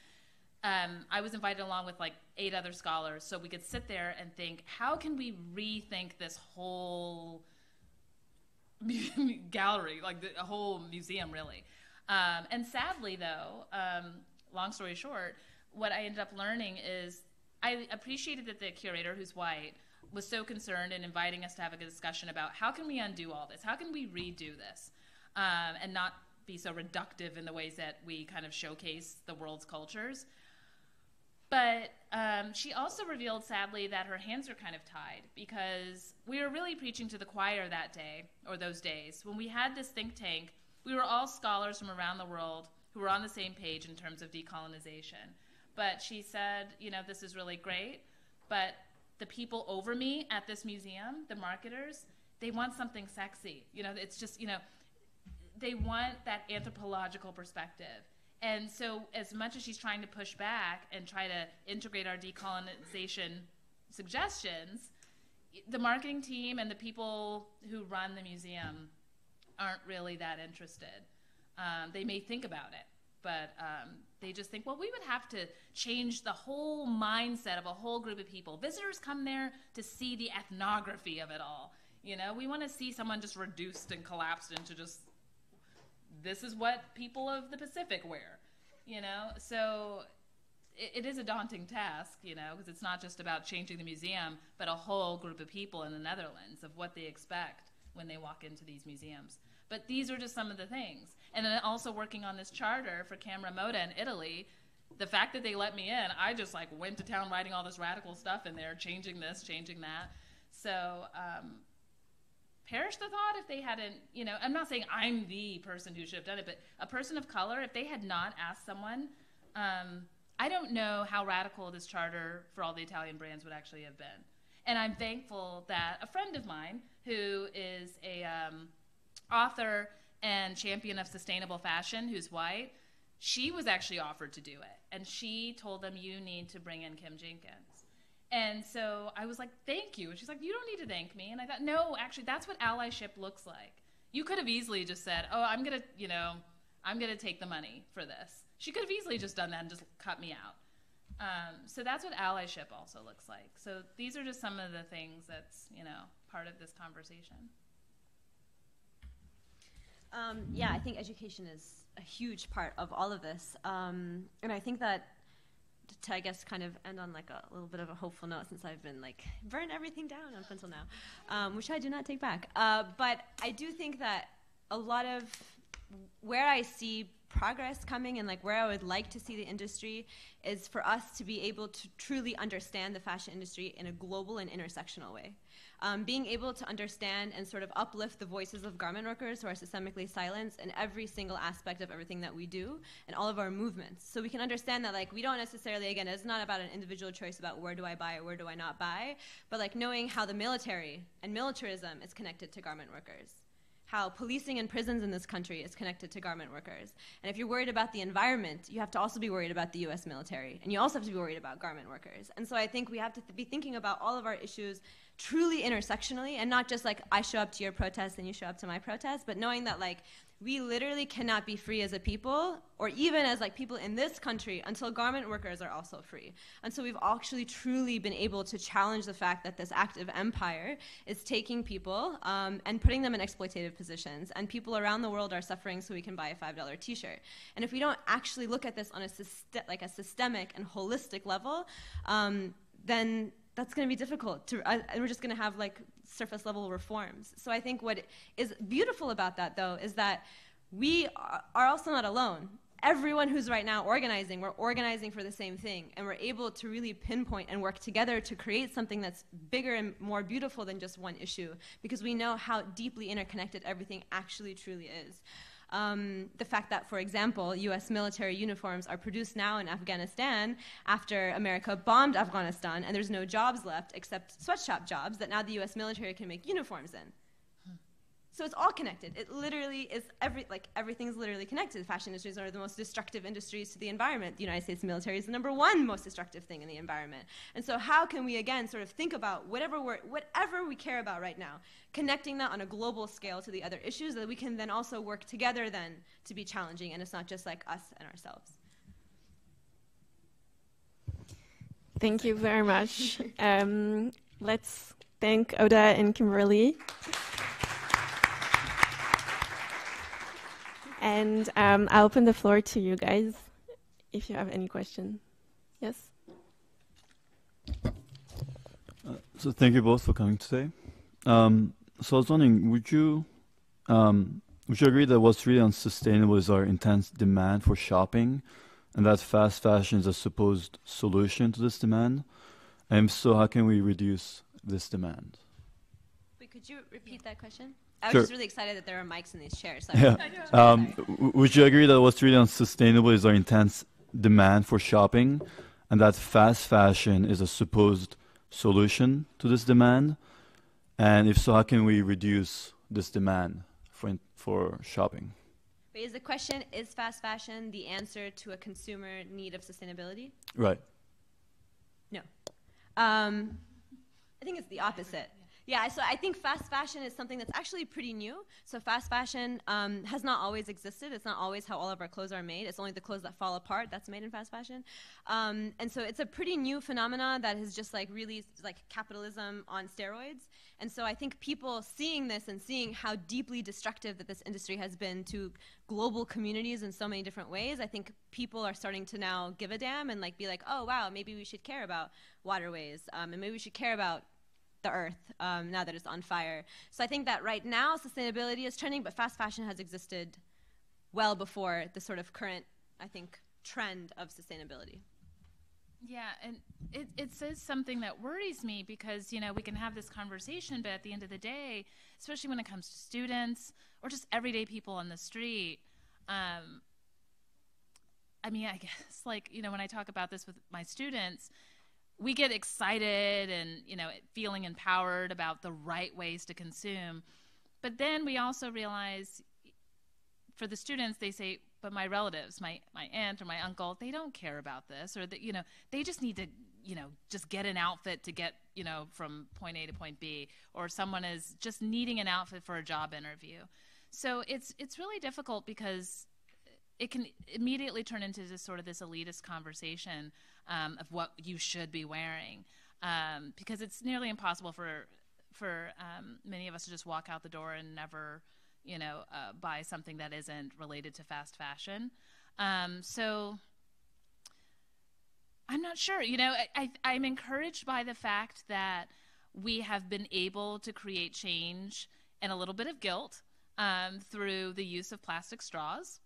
Um, I was invited along with like eight other scholars so we could sit there and think, how can we rethink this whole gallery, like the, a whole museum, really? Um, and sadly, though, um, long story short, what I ended up learning is I appreciated that the curator, who's white, was so concerned in inviting us to have a discussion about how can we undo all this? How can we redo this? Um, and not be so reductive in the ways that we kind of showcase the world's cultures. But um, she also revealed, sadly, that her hands are kind of tied because we were really preaching to the choir that day, or those days. When we had this think tank, we were all scholars from around the world who were on the same page in terms of decolonization. But she said, you know, this is really great, but the people over me at this museum, the marketers, they want something sexy. You know, it's just, you know, they want that anthropological perspective. And so, as much as she's trying to push back and try to integrate our decolonization suggestions, the marketing team and the people who run the museum aren't really that interested. Um, they may think about it, but um, they just think, well, we would have to change the whole mindset of a whole group of people. Visitors come there to see the ethnography of it all. You know, we want to see someone just reduced and collapsed into just this is what people of the Pacific wear. You know, so it, it is a daunting task, you know, because it's not just about changing the museum, but a whole group of people in the Netherlands of what they expect when they walk into these museums. But these are just some of the things. And then also working on this charter for Camera Moda in Italy, the fact that they let me in, I just like went to town writing all this radical stuff in there, changing this, changing that. So, um, perish the thought if they hadn't, you know, I'm not saying I'm the person who should have done it, but a person of color, if they had not asked someone, um, I don't know how radical this charter for all the Italian brands would actually have been. And I'm thankful that a friend of mine who is a um, author and champion of sustainable fashion, who's white, she was actually offered to do it. And she told them, You need to bring in Kim Jenkins. And so I was like, Thank you. And she's like, You don't need to thank me. And I thought, No, actually, that's what allyship looks like. You could have easily just said, Oh, I'm going to, you know, I'm going to take the money for this. She could have easily just done that and just cut me out. Um, so that's what allyship also looks like. So these are just some of the things that's, you know, part of this conversation. Um, yeah, I think education is a huge part of all of this. Um, and I think that to, I guess, kind of end on like a little bit of a hopeful note since I've been like burn everything down up until now, um, which I do not take back. Uh, but I do think that a lot of where I see progress coming and like where I would like to see the industry is for us to be able to truly understand the fashion industry in a global and intersectional way. Um, being able to understand and sort of uplift the voices of garment workers who are systemically silenced in every single aspect of everything that we do and all of our movements. So we can understand that like we don't necessarily again it's not about an individual choice about where do I buy or where do I not buy, but like knowing how the military and militarism is connected to garment workers how policing and prisons in this country is connected to garment workers. And if you're worried about the environment, you have to also be worried about the US military. And you also have to be worried about garment workers. And so I think we have to th- be thinking about all of our issues truly intersectionally and not just like I show up to your protest and you show up to my protest, but knowing that like we literally cannot be free as a people or even as like people in this country until garment workers are also free. And so we've actually truly been able to challenge the fact that this active empire is taking people um, and putting them in exploitative positions. And people around the world are suffering so we can buy a $5 t-shirt. And if we don't actually look at this on a like a systemic and holistic level um, then that's going to be difficult to uh, and we're just going to have like surface level reforms. So i think what is beautiful about that though is that we are also not alone. Everyone who's right now organizing we're organizing for the same thing and we're able to really pinpoint and work together to create something that's bigger and more beautiful than just one issue because we know how deeply interconnected everything actually truly is um, the fact that, for example, US military uniforms are produced now in Afghanistan after America bombed Afghanistan and there's no jobs left except sweatshop jobs that now the US military can make uniforms in. So it's all connected. It literally is every like everything's literally connected. The fashion industry is one of the most destructive industries to the environment. The United States military is the number one most destructive thing in the environment. And so how can we again sort of think about whatever we whatever we care about right now, connecting that on a global scale to the other issues that we can then also work together then to be challenging and it's not just like us and ourselves. Thank you very much. um, let's thank Hoda and Kimberly. And um, I'll open the floor to you guys if you have any question. Yes? Uh, so thank you both for coming today. Um, so I was wondering, would you um, would you agree that what's really unsustainable is our intense demand for shopping, and that fast fashion is a supposed solution to this demand? And so, how can we reduce this demand? Wait, could you repeat that question? I was Sure. just really excited that there are mics in these chairs. So Yeah. Um, would you agree that what's really unsustainable is our intense demand for shopping, and that fast fashion is a supposed solution to this demand? And if so, how can we reduce this demand for for shopping? Wait, is the question is fast fashion the answer to a consumer need of sustainability? Right. No. Um, I think it's the opposite. Yeah, so I think fast fashion is something that's actually pretty new. So fast fashion um, has not always existed. It's not always how all of our clothes are made. It's only the clothes that fall apart that's made in fast fashion. Um, and so it's a pretty new phenomena that is just like really like capitalism on steroids. And so I think people seeing this and seeing how deeply destructive that this industry has been to global communities in so many different ways, I think people are starting to now give a damn and like be like, oh wow, maybe we should care about waterways, um, and maybe we should care about the earth um, now that it's on fire. So I think that right now sustainability is trending, but fast fashion has existed well before the sort of current, I think, trend of sustainability. Yeah, and it, it says something that worries me because, you know, we can have this conversation, but at the end of the day, especially when it comes to students or just everyday people on the street, um, I mean, I guess, like, you know, when I talk about this with my students, we get excited and, you know, feeling empowered about the right ways to consume. But then we also realize for the students, they say, but my relatives, my, my aunt or my uncle, they don't care about this, or that you know, they just need to, you know, just get an outfit to get, you know, from point A to point B, or someone is just needing an outfit for a job interview. So it's it's really difficult because it can immediately turn into this sort of this elitist conversation um, of what you should be wearing, um, because it's nearly impossible for for um, many of us to just walk out the door and never you know, uh, buy something that isn't related to fast fashion. Um, so I'm not sure. You know, I, I, I'm encouraged by the fact that we have been able to create change and a little bit of guilt um, through the use of plastic straws,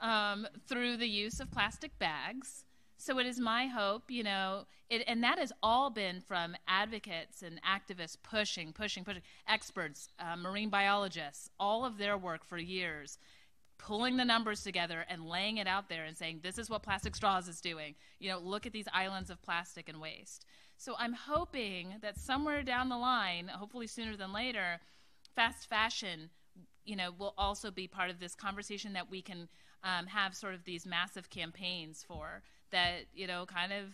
um, through the use of plastic bags. So it is my hope, you know, it, and that has all been from advocates and activists pushing, pushing, pushing, experts, uh, marine biologists, all of their work for years, pulling the numbers together and laying it out there and saying, this is what plastic straws is doing. You know, look at these islands of plastic and waste. So I'm hoping that somewhere down the line, hopefully sooner than later, fast fashion, you know, will also be part of this conversation that we can um, have sort of these massive campaigns for that you know kind of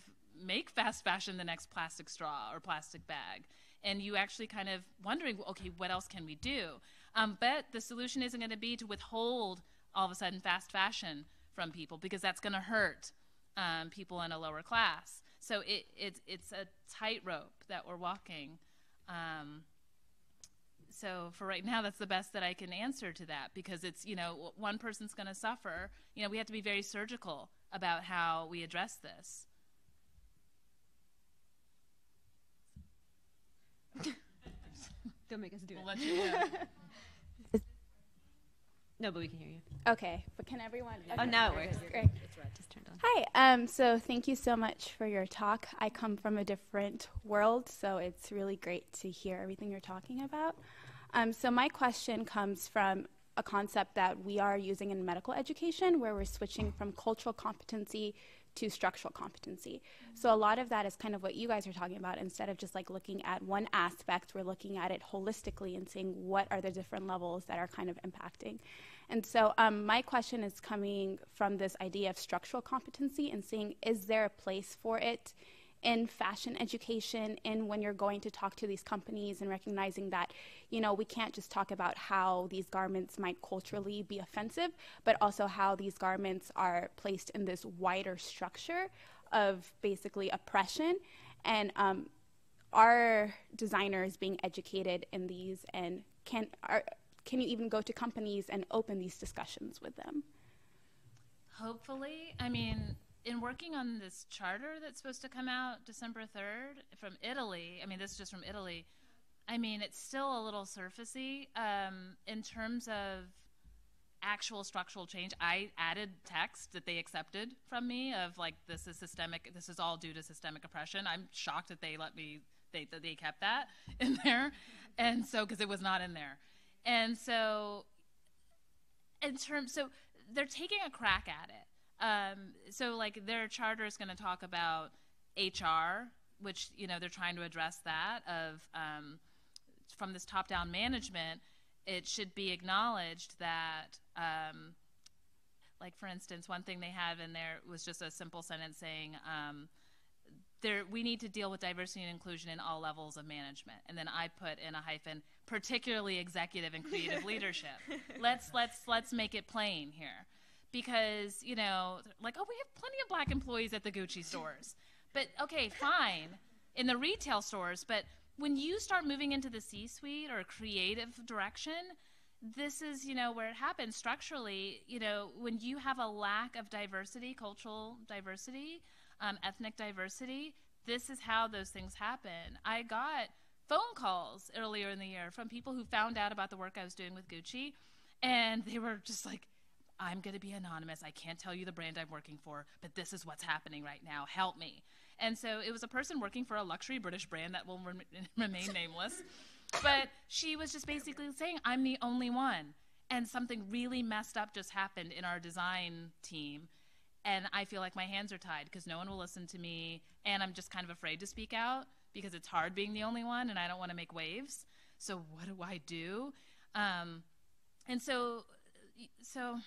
make fast fashion the next plastic straw or plastic bag and you actually kind of wondering okay what else can we do Um, but the solution isn't going to be to withhold all of a sudden fast fashion from people because that's going to hurt um, people in a lower class. So it, it, it's a tightrope that we're walking. Um, so for right now, that's the best that I can answer to that because it's, you know, one person's going to suffer. You know, we have to be very surgical about how we address this. Don't make us do We'll it. let you know. No, but we can hear you. Okay, but can everyone? Oh, okay, now it very works. good, Great. Just turned on. Hi. Um, so thank you so much for your talk. I come from a different world, so it's really great to hear everything you're talking about. Um, so my question comes from a concept that we are using in medical education, where we're switching from cultural competency to structural competency. So a lot of that is kind of what you guys are talking about. Instead of just like looking at one aspect, we're looking at it holistically and seeing what are the different levels that are kind of impacting. And so um, my question is coming from this idea of structural competency and seeing is there a place for it in fashion education in when you're going to talk to these companies and recognizing that you know we can't just talk about how these garments might culturally be offensive but also how these garments are placed in this wider structure of basically oppression. And um, are designers being educated in these and can are can you even go to companies and open these discussions with them? Hopefully, I mean, in working on this charter that's supposed to come out December 3rd from Italy, I mean, this is just from Italy. I mean, it's still a little surfacey um, in terms of actual structural change. I added text that they accepted from me of like, this is systemic, this is all due to systemic oppression. I'm shocked that they let me, they, that they kept that in there. And so, because it was not in there. And so, in terms so they're taking a crack at it um, so like their charter is going to talk about hr which you know they're trying to address that of um, from this top down management it should be acknowledged that um, like for instance one thing they have in there was just a simple sentence saying um, there we need to deal with diversity and inclusion in all levels of management. And then i put in a hyphen particularly executive and creative leadership. Let's let's let's make it plain here because you know like oh we have plenty of black employees at the gucci stores. But okay fine in the retail stores. But when you start moving into the c suite or creative direction this is you know where it happens. Structurally you know when you have a lack of diversity cultural diversity um, ethnic diversity this is how those things happen. I got phone calls earlier in the year from people who found out about the work i was doing with gucci and they were just like i'm going to be anonymous. I can't tell you the brand i'm working for but this is what's happening right now. Help me. And so it was a person working for a luxury british brand that will rem- remain nameless but she was just basically saying i'm the only one. And something really messed up just happened in our design team and i feel like my hands are tied because no one will listen to me and i'm just kind of afraid to speak out because it's hard being the only one and i don't want to make waves. So what do i do? Um, and so so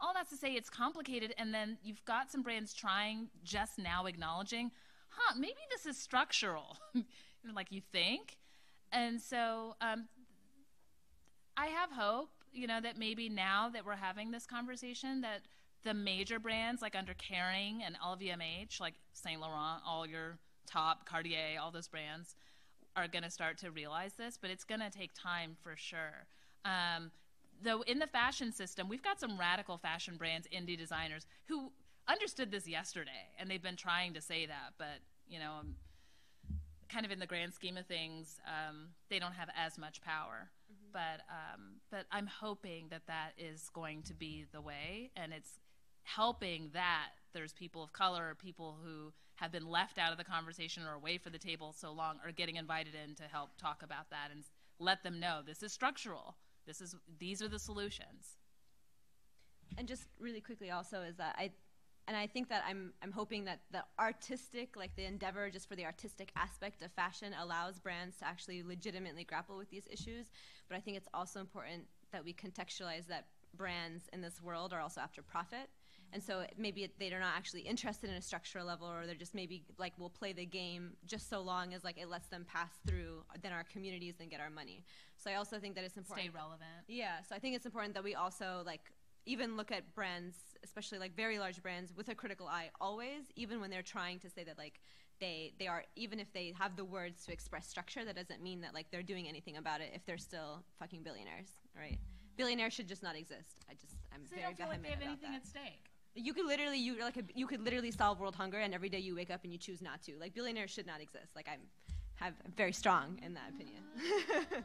all that's to say it's complicated and then you've got some brands trying just now acknowledging huh maybe this is structural like you think and so um, i have hope you know that maybe now that we're having this conversation that the major brands like under Kering and LVMH, like Saint Laurent, all your top Cartier, all those brands are going to start to realize this, but it's going to take time for sure. Um, though in the fashion system, we've got some radical fashion brands, indie designers who understood this yesterday, and they've been trying to say that, but you know, um, kind of in the grand scheme of things, um, they don't have as much power. But um, but I'm hoping that that is going to be the way, and it's helping that there's people of color people who have been left out of the conversation or away from the table so long are getting invited in to help talk about that and let them know this is structural. This is these are the solutions. And just really quickly, also, is that I, and I think that I'm, I'm hoping that the artistic, like the endeavor just for the artistic aspect of fashion, allows brands to actually legitimately grapple with these issues. But I think it's also important that we contextualize that brands in this world are also after profit. And so maybe they're not actually interested in a structural level, or they're just maybe like we'll play the game just so long as like it lets them pass through then our communities and get our money. So I also think that it's important. Stay relevant. Yeah, so I think it's important that we also like even look at brands, especially like very large brands, with a critical eye always, even when they're trying to say that like they they are even if they have the words to express structure, that doesn't mean that like they're doing anything about it if they're still fucking billionaires, right? Billionaires should just not exist. I just I'm So they don't feel like they have anything that. at stake. You could literally you like a, you could literally solve world hunger, and every day you wake up and you choose not to. Like billionaires should not exist. Like I'm have I'm very strong in that opinion.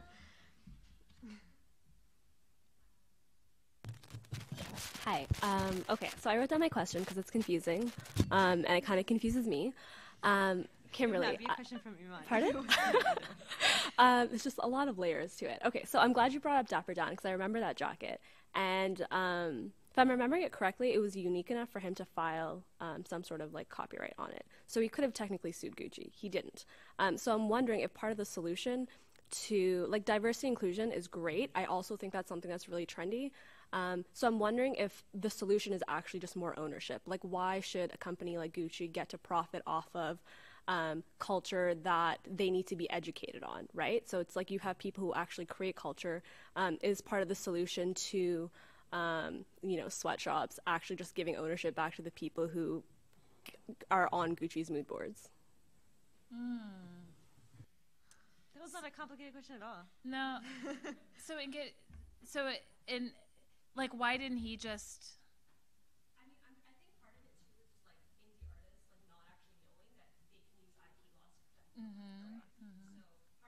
Hi. Um, okay, so I wrote down my question because it's confusing, um, and it kind of confuses me. Um, Kimberly, That'd be a I- question from Iman. pardon? um, it's just a lot of layers to it. Okay, so I'm glad you brought up Dapper Dan because I remember that jacket, and um, if I'm remembering it correctly, it was unique enough for him to file um, some sort of like copyright on it. So he could have technically sued Gucci. He didn't. Um, so I'm wondering if part of the solution to like diversity inclusion is great. I also think that's something that's really trendy. Um, so I'm wondering if the solution is actually just more ownership. Like, why should a company like Gucci get to profit off of um, culture that they need to be educated on, right? So it's like you have people who actually create culture um, is part of the solution to, um, you know, sweatshops actually just giving ownership back to the people who are on Gucci's mood boards. That was not a complicated question at all. No. so it get so it, in like why didn't he just I mean, I'm, I think part of it too is just like indie artists like not actually knowing that they can use IP laws to protect themselves. So part of it is also edu-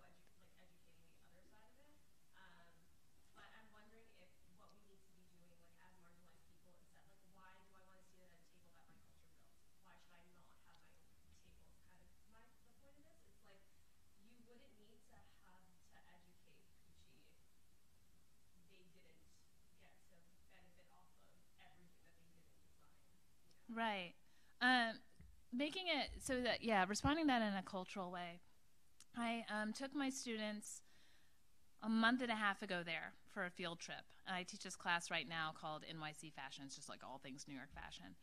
like educating the other side of it. Um, but I'm wondering if what we need to be doing like as marginalized people is that like why do I want to see it at a table that my culture built? Why should I not have my own table? Is kind of my the point of this. It's like you wouldn't need to have to educate Gucci if they didn't get to benefit off of everything that they did in design. Right. Um making it so that yeah responding that in a cultural way. I um, took my students a month and a half ago there for a field trip. I teach this class right now called nyc fashion. It's just like all things new york fashion.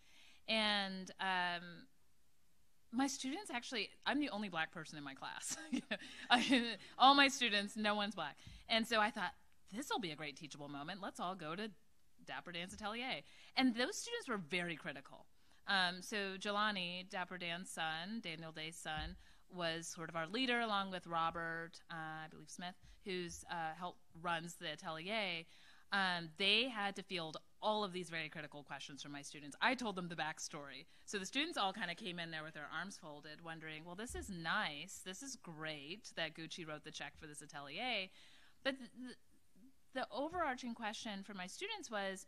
And um, my students actually i'm the only black person in my class. All my students no one's black. And so i thought this will be a great teachable moment. Let's all go to Dapper Dan's atelier. And those students were very critical um, so jelani dapper dan's son daniel day's son was sort of our leader along with robert uh, i believe smith who's uh, help runs the atelier um, they had to field all of these very critical questions from my students. I told them the backstory. So the students all kind of came in there with their arms folded, wondering, well, this is nice. This is great that Gucci wrote the check for this atelier. But the, the overarching question for my students was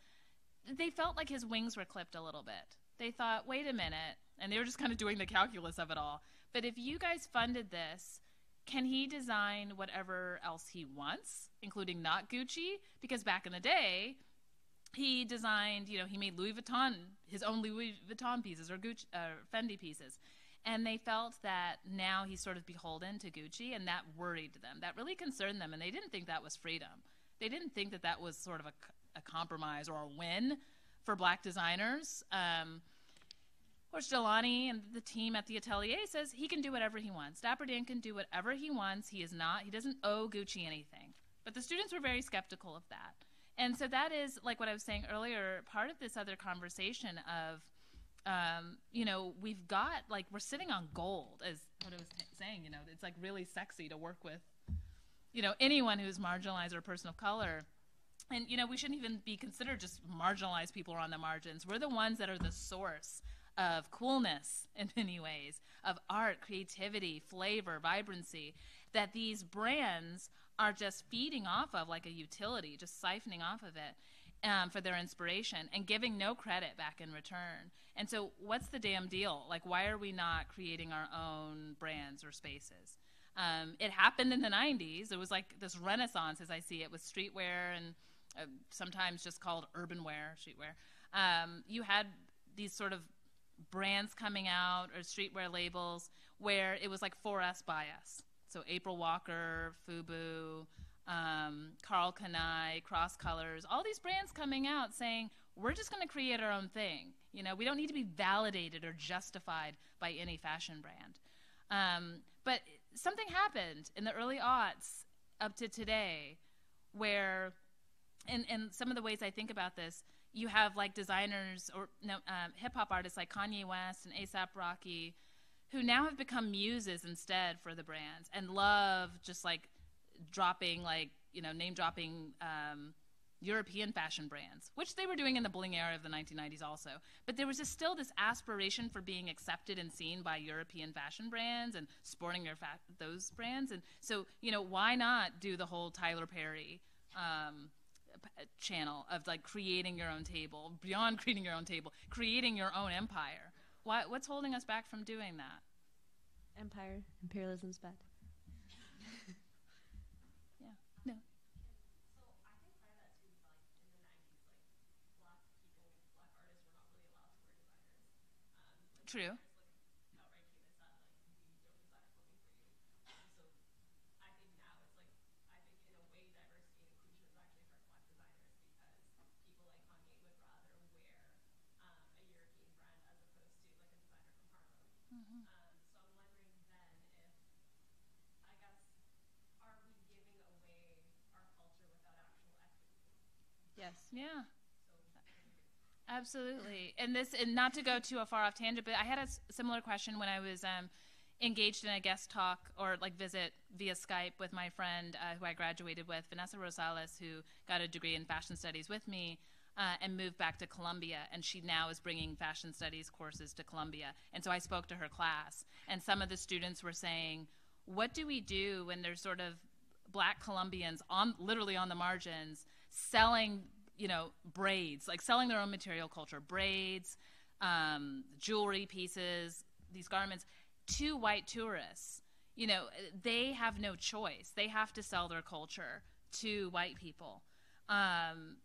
they felt like his wings were clipped a little bit. They thought, wait a minute. And they were just kind of doing the calculus of it all. But if you guys funded this, can he design whatever else he wants, including not Gucci? Because back in the day, he designed, you know, he made Louis Vuitton, his own Louis Vuitton pieces or Gucci, uh, Fendi pieces. And they felt that now he's sort of beholden to Gucci, and that worried them. That really concerned them, and they didn't think that was freedom. They didn't think that that was sort of a compromise or a win for black designers. Um, of course, Jelani and the team at the atelier says he can do whatever he wants. Dapper Dan can do whatever he wants. He is not, he doesn't owe Gucci anything. But the students were very skeptical of that. And so that is, like what I was saying earlier, part of this other conversation of, um, you know, we've got, like, we're sitting on gold, as what I was saying, you know, it's like really sexy to work with, you know, anyone who's marginalized or a person of color. And, you know, we shouldn't even be considered just marginalized people or on the margins. We're the ones that are the source of coolness in many ways, of art, creativity, flavor, vibrancy, that these brands are just feeding off of like a utility, just siphoning off of it um, for their inspiration and giving no credit back in return. And so, what's the damn deal? Like, why are we not creating our own brands or spaces? Um, it happened in the 90s. It was like this renaissance, as I see it, with streetwear and uh, sometimes just called urban wear, streetwear. Um, you had these sort of brands coming out or streetwear labels where it was like for us by us. So April Walker, Fubu, um, Karl Kani, Cross Colors, all these brands coming out saying we're just going to create our own thing. You know, we don't need to be validated or justified by any fashion brand. Um, but something happened in the early aughts up to today where, and, in some of the ways I think about this, you have like designers or no, um, hip hop artists like Kanye West and ASAP Rocky who now have become muses instead for the brands and love just like dropping like you know name dropping um, European fashion brands, which they were doing in the bling era of the 1990s also. But there was still this aspiration for being accepted and seen by European fashion brands and sporting your fa- those brands. And so, you know, why not do the whole Tyler Perry um, channel of like creating your own table, beyond creating your own table, creating your own empire? Why, what's holding us back from doing that? Empire, imperialism's bad. yeah. No. True. Yes. Yeah. Absolutely. And this, and not to go too far off tangent, but I had a similar question when I was um, engaged in a guest talk or like visit via Skype with my friend uh, who I graduated with, Vanessa Rosales, who got a degree in fashion studies with me. Uh, and moved back to Colombia, and she now is bringing fashion studies courses to Colombia. And so I spoke to her class, and some of the students were saying, "What do we do when there's sort of black Colombians on literally on the margins selling, you know, braids, like selling their own material culture, braids, um, jewelry pieces, these garments to white tourists. You know, they have no choice. They have to sell their culture to white people. Um,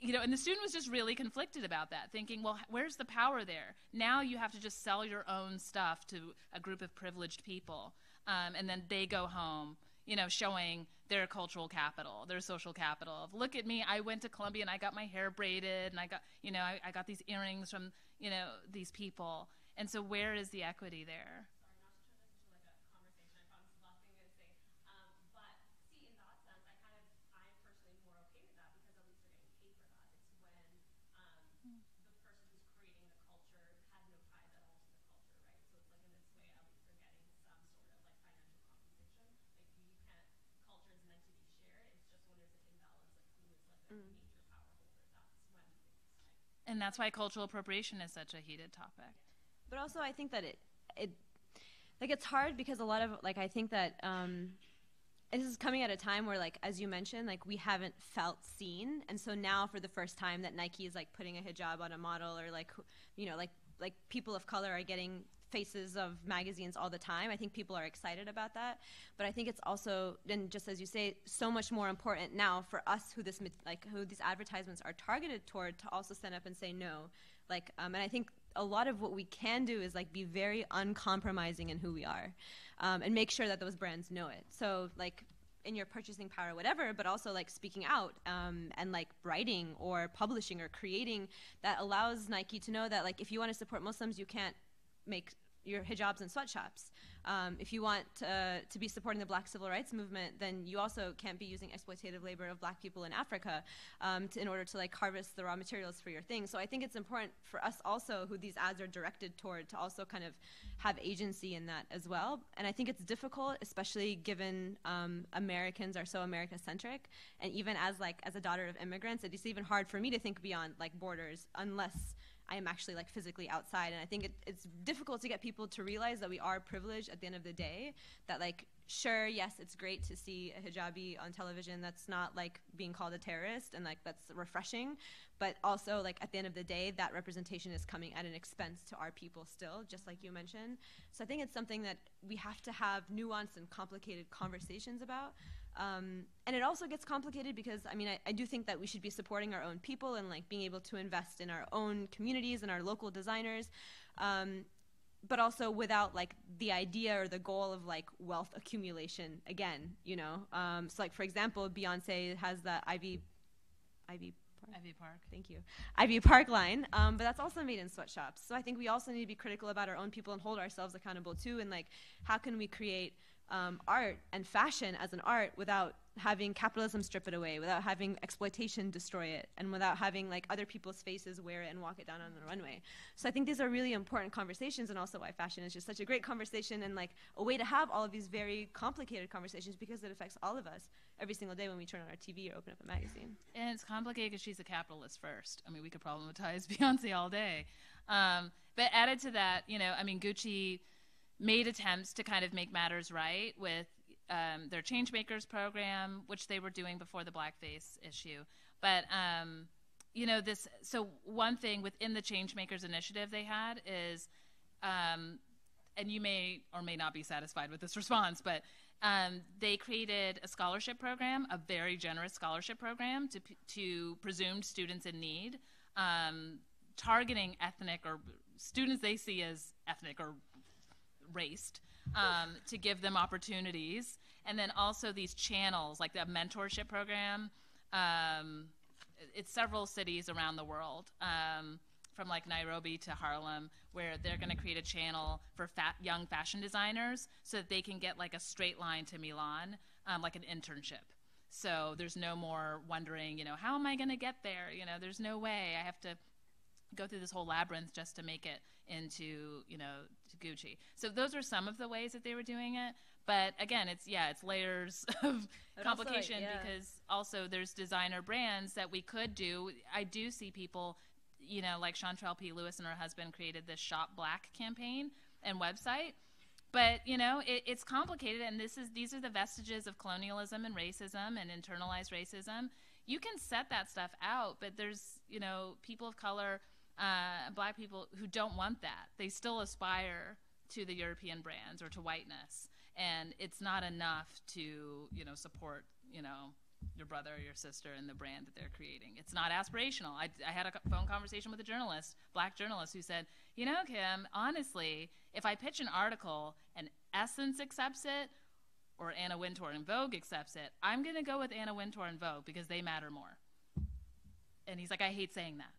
you know, and the student was just really conflicted about that, thinking, well, where's the power there? Now you have to just sell your own stuff to a group of privileged people, um, and then they go home, you know, showing their cultural capital, their social capital. Of look at me, I went to Colombia and I got my hair braided, and I got, you know, I, I got these earrings from, you know, these people. And so, where is the equity there? And that's why cultural appropriation is such a heated topic. But also, I think that it, it, like, it's hard because a lot of, like, I think that um, this is coming at a time where, like, as you mentioned, like, we haven't felt seen, and so now, for the first time, that Nike is like putting a hijab on a model, or like, you know, like, like people of color are getting faces of magazines all the time. I think people are excited about that, but I think it's also, and just as you say, so much more important now for us who this, like, who these advertisements are targeted toward, to also stand up and say no. Like, um, and I think a lot of what we can do is like be very uncompromising in who we are, um, and make sure that those brands know it. So like in your purchasing power, whatever, but also like speaking out um, and like writing or publishing or creating that allows Nike to know that like if you want to support Muslims, you can't make your hijabs and sweatshops. Um, if you want uh, to be supporting the Black Civil Rights Movement, then you also can't be using exploitative labor of Black people in Africa um, to, in order to like harvest the raw materials for your thing. So I think it's important for us also, who these ads are directed toward, to also kind of have agency in that as well. And I think it's difficult, especially given um, Americans are so America-centric, and even as like as a daughter of immigrants, it's even hard for me to think beyond like borders unless I am actually like physically outside. And I think it, it's difficult to get people to realize that we are privileged at the end of the day. That like, sure, yes, it's great to see a hijabi on television that's not like being called a terrorist and like that's refreshing. But also like at the end of the day, that representation is coming at an expense to our people still, just like you mentioned. So I think it's something that we have to have nuanced and complicated conversations about. Um, and it also gets complicated because I mean I, I do think that we should be supporting our own people and like being able to invest in our own communities and our local designers, um, but also without like the idea or the goal of like wealth accumulation again. You know, um, so like for example, Beyonce has that Ivy, Ivy Ivy Park. Thank you. Ivy Park line, um, but that's also made in sweatshops. So I think we also need to be critical about our own people and hold ourselves accountable too. And like, how can we create um, art and fashion as an art without having capitalism strip it away, without having exploitation destroy it, and without having like other people's faces wear it and walk it down on the runway. So I think these are really important conversations, and also why fashion is just such a great conversation and like a way to have all of these very complicated conversations because it affects all of us every single day when we turn on our TV or open up a magazine. And it's complicated because she's a capitalist first. I mean, we could problematize Beyonce all day. Um, but added to that, you know, I mean, Gucci made attempts to kind of make matters right with um, their Changemakers program, which they were doing before the blackface issue. But um, you know this. So one thing within the Changemakers initiative they had is, um, and you may or may not be satisfied with this response, but um, they created a scholarship program, a very generous scholarship program to to presumed students in need, um, targeting ethnic or students they see as ethnic or raced um, to give them opportunities. And then also these channels, like the mentorship program. Um, it's several cities around the world, um, from like Nairobi to Harlem, where they're going to create a channel for fat, young fashion designers so that they can get like a straight line to Milan, um, like an internship. So there's no more wondering, you know, how am I going to get there? You know, there's no way. I have to go through this whole labyrinth just to make it into you know Gucci. So those are some of the ways that they were doing it. But again, it's yeah, it's layers of but complication also, yeah. because also there's designer brands that we could do. I do see people, you know, like Chantrell P. Lewis and her husband created this Shop Black campaign and website. But you know, it, it's complicated, and this is these are the vestiges of colonialism and racism and internalized racism. You can set that stuff out, but there's you know people of color uh, black people who don't want that. They still aspire to the European brands or to whiteness, and it's not enough to you know support you know your brother or your sister in the brand that they're creating. It's not aspirational. I, I had a phone conversation with a journalist, black journalist, who said, you know, Kim, honestly, if I pitch an article and Essence accepts it or Anna Wintour and Vogue accepts it, I'm going to go with Anna Wintour and Vogue because they matter more. And he's like, I hate saying that.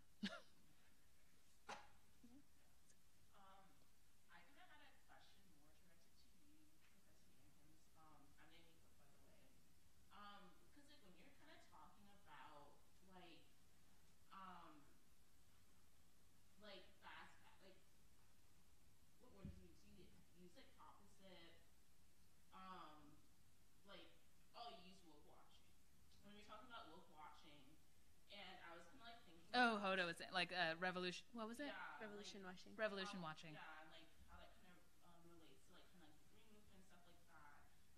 Oh, Hoda was it like uh, revolution? What was it? Yeah, revolution like, watching. Revolution how, watching. Yeah, like how that kind of um, relates to like kind of like the green movement stuff like that.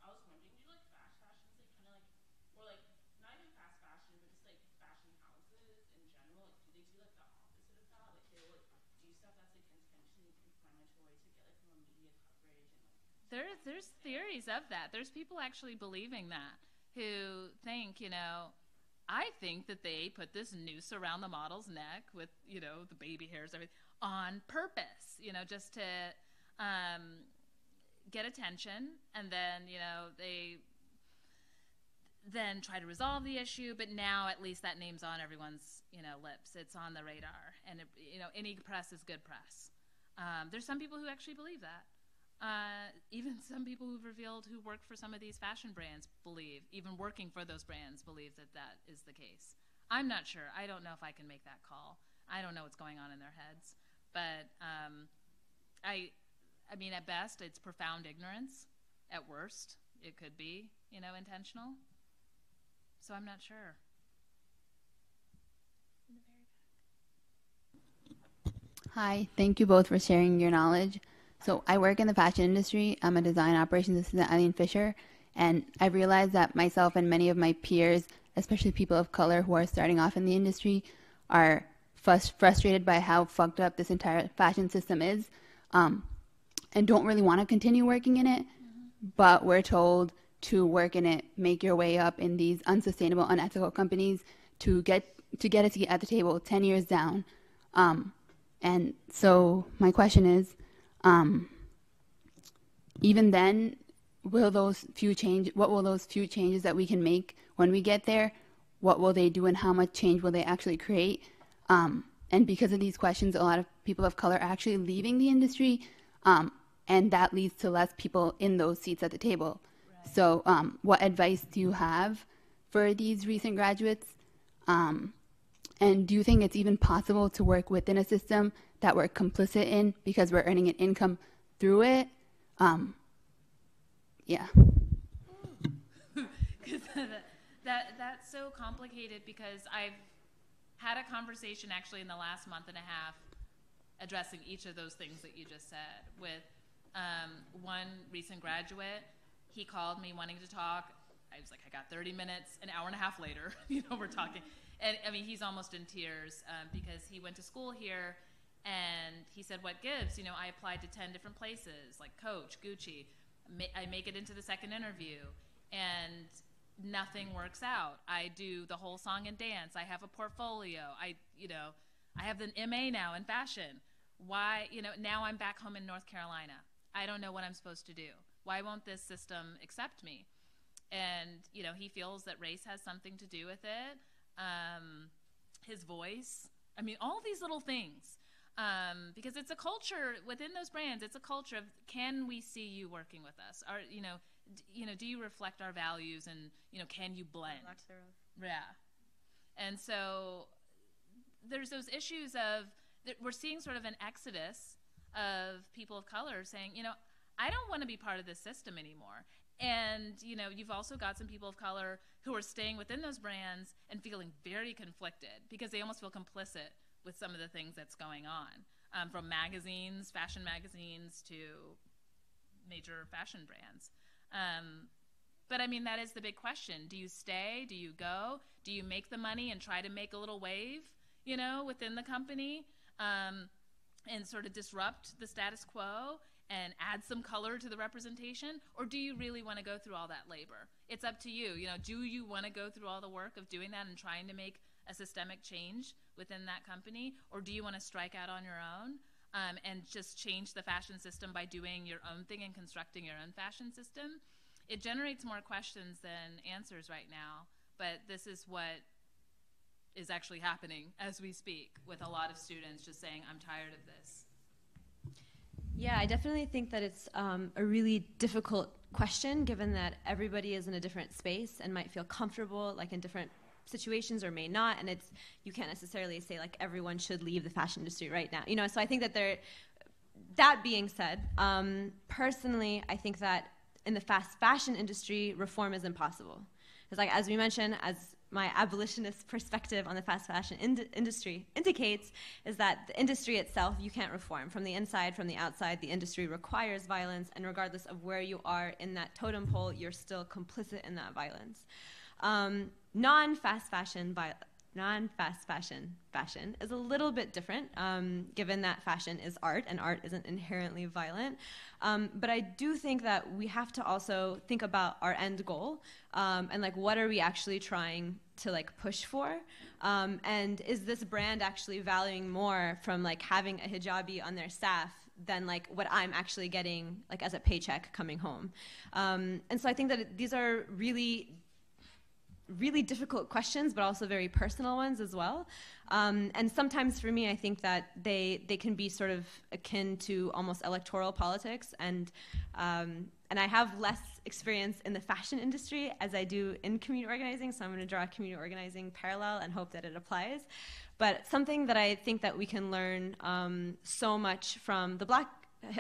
I was wondering, do like fast fashions like kind of like or like not even fast fashion, but just like fashion houses in general? Like, do they do like the opposite of that? Like they like do stuff that's like intentionally inflammatory to get like more media coverage and like. There's there's theories of that. There's people actually believing that who think you know I think that they put this noose around the model's neck with, you know, the baby hairs, everything on purpose, you know, just to um, get attention. And then, you know, they then try to resolve the issue. But now at least that name's on everyone's, you know, lips. It's on the radar. And, it, you know, any press is good press. Um, there's some people who actually believe that. Uh, even some people who've revealed who work for some of these fashion brands believe, even working for those brands, believe that that is the case. I'm not sure. I don't know if I can make that call. I don't know what's going on in their heads, but um, I, I mean, at best, it's profound ignorance. At worst, it could be, you know, intentional. So I'm not sure. Hi, thank you both for sharing your knowledge. So I work in the fashion industry. I'm a design operations assistant at Eileen Fisher, and I've realized that myself and many of my peers, especially people of color who are starting off in the industry, are frustrated by how fucked up this entire fashion system is, um, and don't really want to continue working in it. But we're told to work in it, make your way up in these unsustainable, unethical companies to get to get a seat at the table ten years down. Um, and so my question is um, even then, will those few change? What will those few changes that we can make when we get there? what will they do and how much change will they actually create? Um, and because of these questions, a lot of people of color are actually leaving the industry, um, and that leads to less people in those seats at the table. Right. So, um, what advice do you have for these recent graduates? Um, and do you think it's even possible to work within a system that we're complicit in because we're earning an income through it? Um, yeah. that that's so complicated because I've had a conversation actually in the last month and a half addressing each of those things that you just said with um, one recent graduate. He called me wanting to talk. I was like, I got 30 minutes. An hour and a half later, you know, we're talking. And I mean, he's almost in tears um, because he went to school here and he said, What gives? You know, I applied to 10 different places, like Coach, Gucci. I make it into the second interview, and nothing works out. I do the whole song and dance. I have a portfolio. I, you know, I have an MA now in fashion. Why, you know, now I'm back home in North Carolina. I don't know what I'm supposed to do. Why won't this system accept me? And, you know, he feels that race has something to do with it. Um, his voice. I mean, all these little things. Um, because it's a culture within those brands. It's a culture of can we see you working with us? Are you know you know, do you reflect our values and, you know, can you blend? Yeah. And so there's those issues of, that we're seeing sort of an exodus of people of color saying, you know, I don't want to be part of this system anymore. And, you know, you've also got some people of color who are staying within those brands and feeling very conflicted because they almost feel complicit with some of the things that's going on. Um, from magazines, fashion magazines, to major fashion brands. Um, but I mean, that is the big question. Do you stay? Do you go? Do you make the money and try to make a little wave, you know, within the company um, and sort of disrupt the status quo and add some color to the representation? Or do you really want to go through all that labor? It's up to you. You know, do you want to go through all the work of doing that and trying to make a systemic change within that company? Or do you want to strike out on your own? um, and just change the fashion system by doing your own thing and constructing your own fashion system, it generates more questions than answers right now. But this is what is actually happening as we speak with a lot of students just saying, I'm tired of this. Yeah, I definitely think that it's um, a really difficult question given that everybody is in a different space and might feel comfortable like in different situations or may not and it's you can't necessarily say like everyone should leave the fashion industry right now you know? So i think that there that being said um, personally i think that in the fast fashion industry reform is impossible. Because like as we mentioned as my abolitionist perspective on the fast fashion ind- industry indicates is that the industry itself you can't reform. From the inside from the outside the industry requires violence and regardless of where you are in that totem pole you're still complicit in that violence. Um, non-fast fashion non-fast fashion fashion is a little bit different um, given that fashion is art and art isn't inherently violent um, but i do think that we have to also think about our end goal um, and like what are we actually trying to like push for um, and is this brand actually valuing more from like having a hijabi on their staff than like what I'm actually getting like as a paycheck coming home. Um, and so I think that these are really really difficult questions, but also very personal ones as well. Um, and sometimes for me, I think that they they can be sort of akin to almost electoral politics. And um, and I have less experience in the fashion industry as I do in community organizing, so I'm going to draw a community organizing parallel and hope that it applies. But something that I think that we can learn um, so much from the black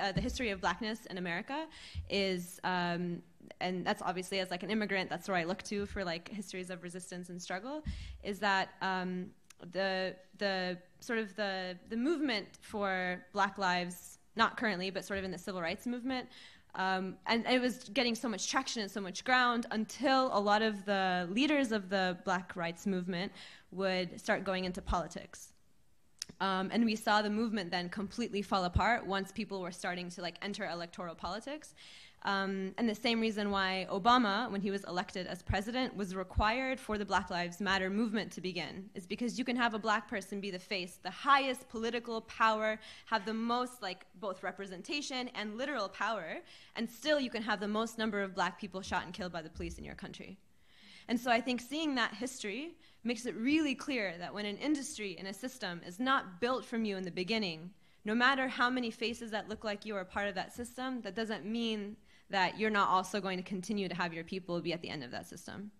uh, the history of blackness in America is um, and that's obviously as like an immigrant, that's where I look to for like histories of resistance and struggle, is that um, the the sort of the the movement for Black lives, not currently, but sort of in the civil rights movement. Um, and it was getting so much traction and so much ground until a lot of the leaders of the Black rights movement would start going into politics. Um, and we saw the movement then completely fall apart once people were starting to like enter electoral politics. Um, and the same reason why Obama, when he was elected as president, was required for the Black Lives Matter movement to begin, is because you can have a black person be the face, the highest political power, have the most, like, both representation and literal power, and still you can have the most number of black people shot and killed by the police in your country. And so I think seeing that history makes it really clear that when an industry and a system is not built from you in the beginning, no matter how many faces that look like you are part of that system, that doesn't mean that you're not also going to continue to have your people be at the end of that system.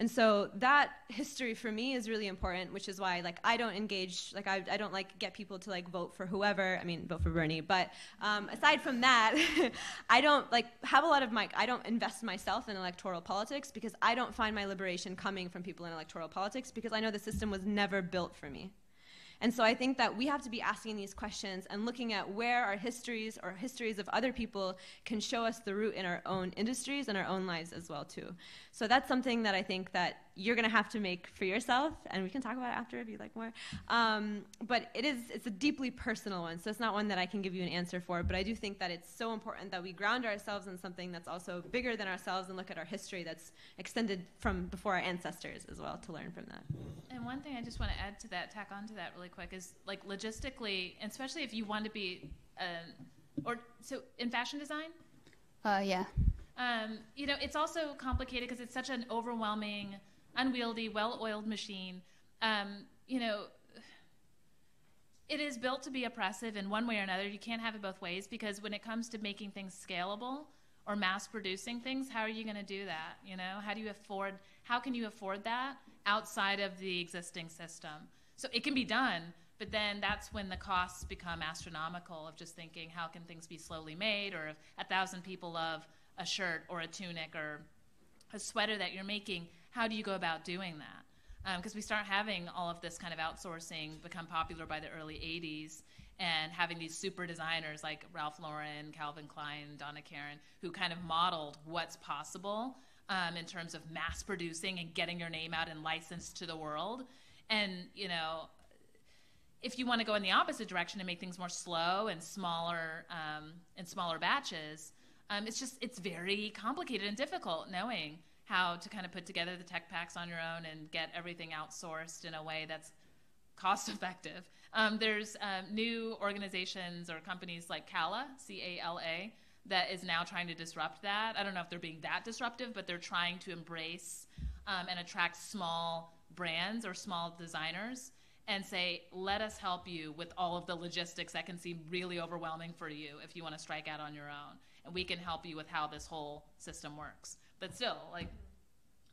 And so that history for me is really important, which is why like I don't engage, like I, I don't like get people to like vote for whoever. I mean, vote for Bernie. But um, aside from that, I don't like have a lot of my. I don't invest myself in electoral politics because I don't find my liberation coming from people in electoral politics because I know the system was never built for me. And so I think that we have to be asking these questions and looking at where our histories or histories of other people can show us the root in our own industries and our own lives as well too. So that's something that I think that you're going to have to make for yourself, and we can talk about it after if you'd like more. Um, but it is it's a deeply personal one, so it's not one that I can give you an answer for. But I do think that it's so important that we ground ourselves in something that's also bigger than ourselves and look at our history that's extended from before our ancestors as well to learn from that. And one thing I just want to add to that, tack on to that really quick, is like logistically, especially if you want to be, uh, or so in fashion design. Uh, yeah. Um, you know, it's also complicated because it's such an overwhelming unwieldy, well-oiled machine. Um, you know, it is built to be oppressive in one way or another. You can't have it both ways because when it comes to making things scalable or mass producing things, how are you going to do that? You know, how do you afford? How can you afford that outside of the existing system? So it can be done, but then that's when the costs become astronomical of just thinking how can things be slowly made, or if a thousand people love a shirt or a tunic or a sweater that you're making, how do you go about doing that? Because um, we start having all of this kind of outsourcing become popular by the early 80s and having these super designers like Ralph Lauren, Calvin Klein, Donna Karan, who kind of modeled what's possible um, in terms of mass producing and getting your name out and licensed to the world. And, you know, if you want to go in the opposite direction and make things more slow and smaller um, in smaller batches, um, it's just it's very complicated and difficult knowing how to kind of put together the tech packs on your own and get everything outsourced in a way that's cost effective. Um, there's um, new organizations or companies like Cala, C A L A, that is now trying to disrupt that. I don't know if they're being that disruptive, but they're trying to embrace um, and attract small brands or small designers and say, let us help you with all of the logistics that can seem really overwhelming for you if you want to strike out on your own. And we can help you with how this whole system works but still, like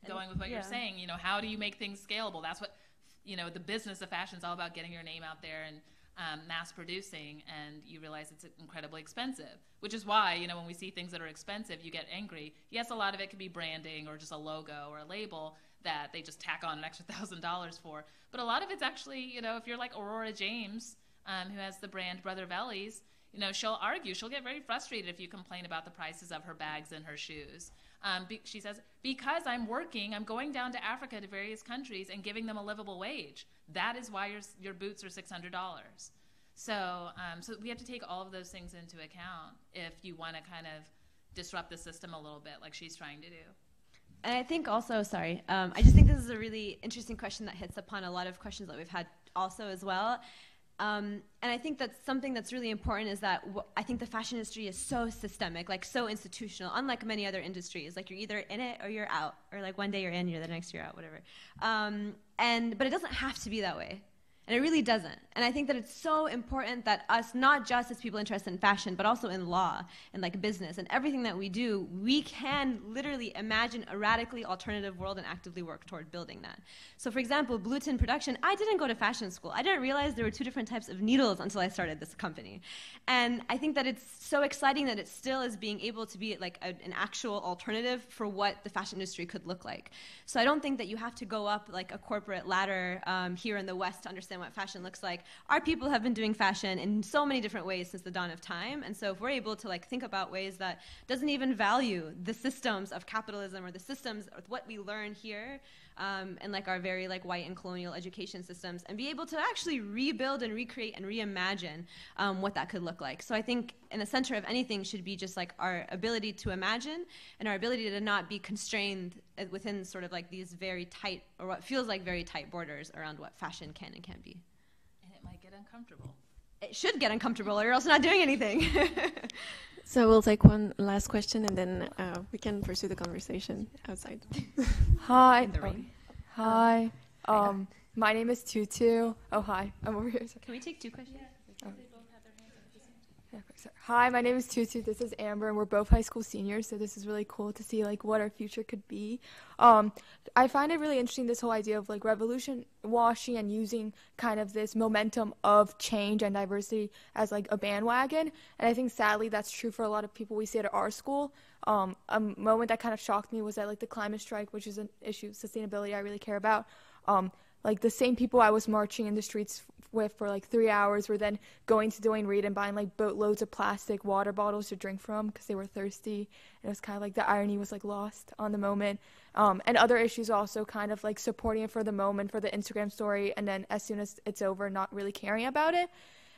going with what yeah. you're saying, you know, how do you make things scalable? That's what, you know, the business of fashion is all about getting your name out there and um, mass producing, and you realize it's incredibly expensive. Which is why, you know, when we see things that are expensive, you get angry. Yes, a lot of it can be branding or just a logo or a label that they just tack on an extra thousand dollars for. But a lot of it's actually, you know, if you're like Aurora James, um, who has the brand Brother Vellies, you know, she'll argue, she'll get very frustrated if you complain about the prices of her bags and her shoes. Um, be, she says, because I'm working, I'm going down to Africa to various countries and giving them a livable wage. That is why your, your boots are $600. So, um, so we have to take all of those things into account if you want to kind of disrupt the system a little bit, like she's trying to do. And I think also, sorry, um, I just think this is a really interesting question that hits upon a lot of questions that we've had also as well. Um, and I think that's something that's really important is that I think the fashion industry is so systemic, like so institutional, unlike many other industries. Like you're either in it or you're out, or like one day you're in, you're the next year you're out, whatever. Um, and but it doesn't have to be that way. And it really doesn't. And I think that it's so important that us, not just as people interested in fashion, but also in law and like business and everything that we do, we can literally imagine a radically alternative world and actively work toward building that. So, for example, Blue Tin Production, I didn't go to fashion school. I didn't realize there were two different types of needles until I started this company. And I think that it's so exciting that it still is being able to be like a, an actual alternative for what the fashion industry could look like. So, I don't think that you have to go up like a corporate ladder um, here in the West to understand understand what fashion looks like. Our people have been doing fashion in so many different ways since the dawn of time, and so if we're able to like think about ways that doesn't even value the systems of capitalism or the systems of what we learn here, um, and like our very like white and colonial education systems, and be able to actually rebuild and recreate and reimagine um, what that could look like. So I think in the center of anything should be just like our ability to imagine and our ability to not be constrained uh, within sort of like these very tight or what feels like very tight borders around what fashion can and can't be. And it might get uncomfortable. It should get uncomfortable, or you're also not doing anything. so we'll take one last question, and then uh, we can pursue the conversation outside. Hi. Oh, hi. Um, my name is Tutu. Oh, hi. I'm over here. Sorry. Can we take two questions? Yeah, quick, sorry. Hi, my name is Tutu. This is Amber, and we're both high school seniors. So this is really cool to see like what our future could be. Um, I find it really interesting this whole idea of like revolution washing and using kind of this momentum of change and diversity as like a bandwagon. And I think sadly that's true for a lot of people we see at our school. Um, a moment that kind of shocked me was that like the climate strike, which is an issue of sustainability I really care about. Um, like the same people I was marching in the streets with for like three hours were then going to Duane Reade and buying like boatloads of plastic water bottles to drink from because they were thirsty. And it was kind of like the irony was like lost on the moment. Um, and other issues also kind of like supporting it for the moment for the Instagram story, and then as soon as it's over, not really caring about it.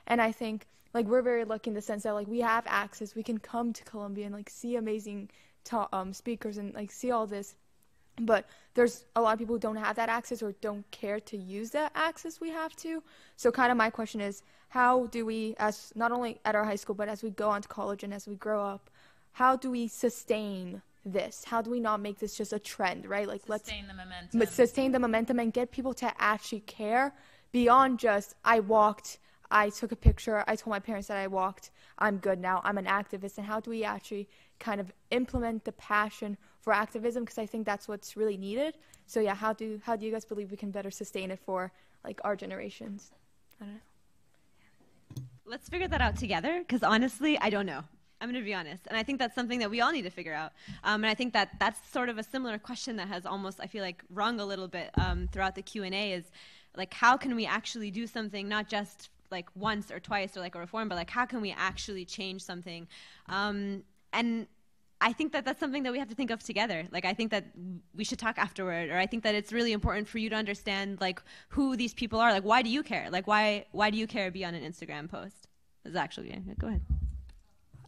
And I think like we're very lucky in the sense that like we have access, we can come to Columbia and like see amazing ta- um, speakers and like see all this but there's a lot of people who don't have that access or don't care to use that access we have to so kind of my question is how do we as not only at our high school but as we go on to college and as we grow up how do we sustain this how do we not make this just a trend right like let's Sustain the momentum. but sustain the momentum and get people to actually care beyond just I walked, I took a picture, I told my parents that I walked, I'm good now, I'm an activist. And how do we actually kind of implement the passion for activism? Because I think that's what's really needed. So yeah, how do how do you guys believe we can better sustain it for like our generations? I don't know. Let's figure that out together because honestly, I don't know. I'm going to be honest. And I think that's something that we all need to figure out. Um, and I think that that's sort of a similar question that has almost, I feel like, rung a little bit um, throughout the Q&A is like, how can we actually do something not just like once or twice or like a reform, but like, how can we actually change something? Um, and I think that that's something that we have to think of together. Like, I think that we should talk afterward, or I think that it's really important for you to understand like who these people are. Like, why do you care? Like, why why do you care be on an Instagram post? Is actually go ahead.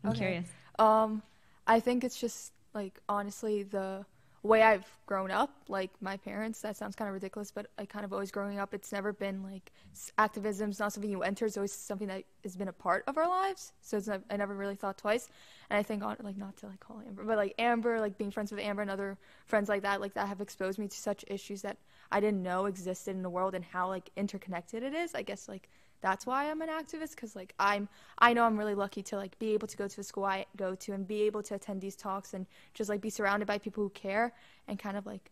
I'm Okay. curious. Um, I think it's just like honestly the way I've grown up, like my parents. That sounds kind of ridiculous, but I kind of always growing up. It's never been like activism. activism's not something you enter. It's always something that has been a part of our lives. So it's not, I never really thought twice. And I think on like not to like call Amber, but like Amber, like being friends with Amber and other friends like that, like that have exposed me to such issues that I didn't know existed in the world and how like interconnected it is. I guess like that's why I'm an activist because like I'm I know I'm really lucky to like be able to go to the school I go to and be able to attend these talks and just like be surrounded by people who care and kind of like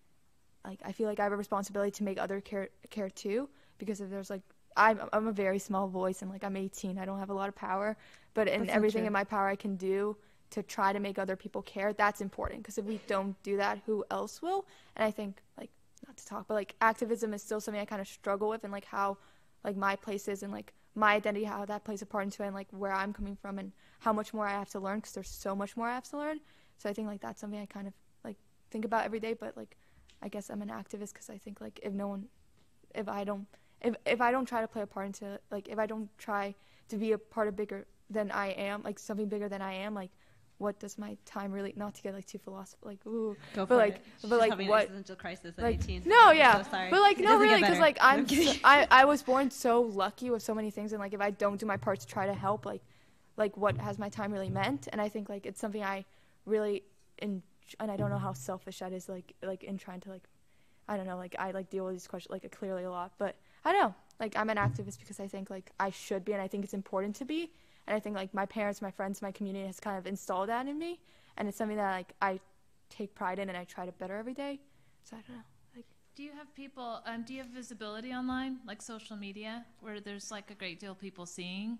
like I feel like I have a responsibility to make other care care too because if there's like I'm I'm a very small voice and like I'm 18 I don't have a lot of power but in That's everything in my power I can do to try to make other people care that's important because if we don't do that who else will? And I think like not to talk but like activism is still something I kind of struggle with and like how like my place is and like my identity how that plays a part into it and like where I'm coming from and how much more I have to learn because there's so much more I have to learn. So I think like that's something I kind of like think about every day but like I guess I'm an activist because I think like if no one if I don't if if I don't try to play a part into like if I don't try to be a part of bigger than I am like something bigger than I am like what does my time really not to get like too philosophical like ooh. Go but like She's but like what existential crisis at like 18. no yeah. So sorry. but like It no really because like i'm I'm so- I, I was born so lucky with so many things and like if i don't do my part to try to help like like what has my time really meant? And i think like it's something i really in and i don't know how selfish that is like like in trying to like i don't know like i like deal with these questions like clearly a lot but i don't know. Like i'm an activist because i think like i should be and i think it's important to be and i think like my parents my friends my community has kind of installed that in me and it's something that like i take pride in and i try to better every day so i don't know like Do you have people? Um, do you have visibility online, like social media, where there's like a great deal of people seeing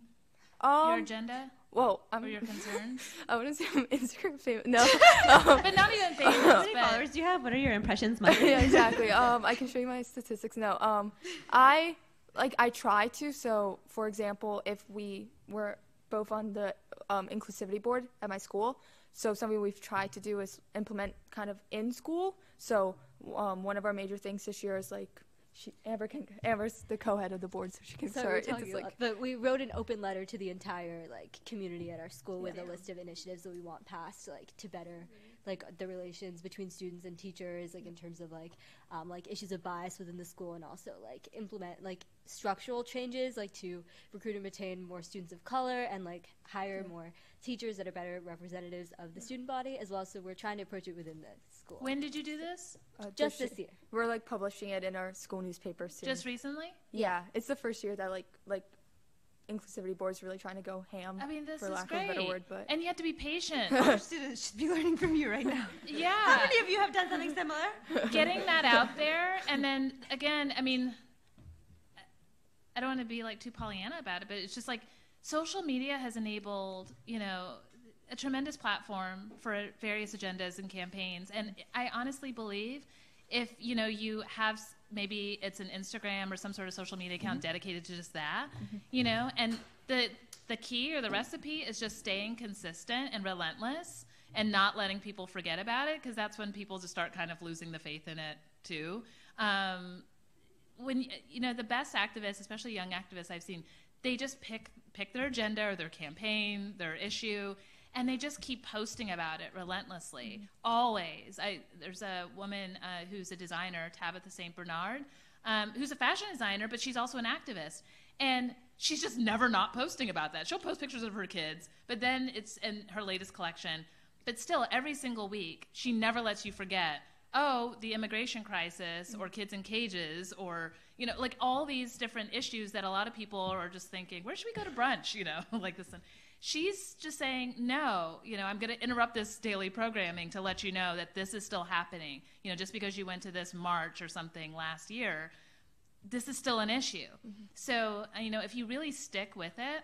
your um agenda whoa i'm or your concerns? I wouldn't say I'm Instagram famous. No. um, but not even famous. How many followers do you have? What are your impressions, Mike? yeah, exactly. Um, I can show you my statistics. No. Um, I like I try to. So, for example, if we were both on the um, inclusivity board at my school, so something we've tried to do is implement kind of in school. So, um, one of our major things this year is like. She, Amber can, Amber's the co-head of the board, so she can So start. It's like, but we wrote an open letter to the entire like community at our school with a list of initiatives that we want passed, like to better like the relations between students and teachers, like in terms of like um, like issues of bias within the school, and also like implement like structural changes, like to recruit and retain more students of color, and like hire more teachers that are better representatives of the student body as well. So we're trying to approach it within the school. When did you do this? Uh, Just this this year. We're like publishing it in our school newspaper soon. Just recently? yeah, it's the first year that like like inclusivity board's really trying to go ham. I mean, this for is lack great. of a better word, but and you have to be patient. Our students should be learning from you right now. yeah. How many of you have done something similar? getting that out there and then again i mean i don't want to be like too pollyanna about it but it's just like social media has enabled you know a tremendous platform for various agendas and campaigns and i honestly believe if you know you have s- maybe it's an instagram or some sort of social media account dedicated to just that you know? And the the key or the recipe is just staying consistent and relentless and not letting people forget about it because that's when people just start kind of losing the faith in it too. Um, when you know the best activists especially young activists i've seen they just pick pick their agenda or their campaign their issue and they just keep posting about it relentlessly always. I, there's a woman uh, who's a designer tabitha st bernard um, who's a fashion designer but she's also an activist. And she's just never not posting about that. She'll post pictures of her kids but then it's in her latest collection. But still every single week she never lets you forget oh the immigration crisis or kids in cages or you know like all these different issues that a lot of people are just thinking where should we go to brunch? You know like this and she's just saying no you know i'm going to interrupt this daily programming to let you know that this is still happening. You know just because you went to this march or something last year this is still an issue. So uh, you know if you really stick with it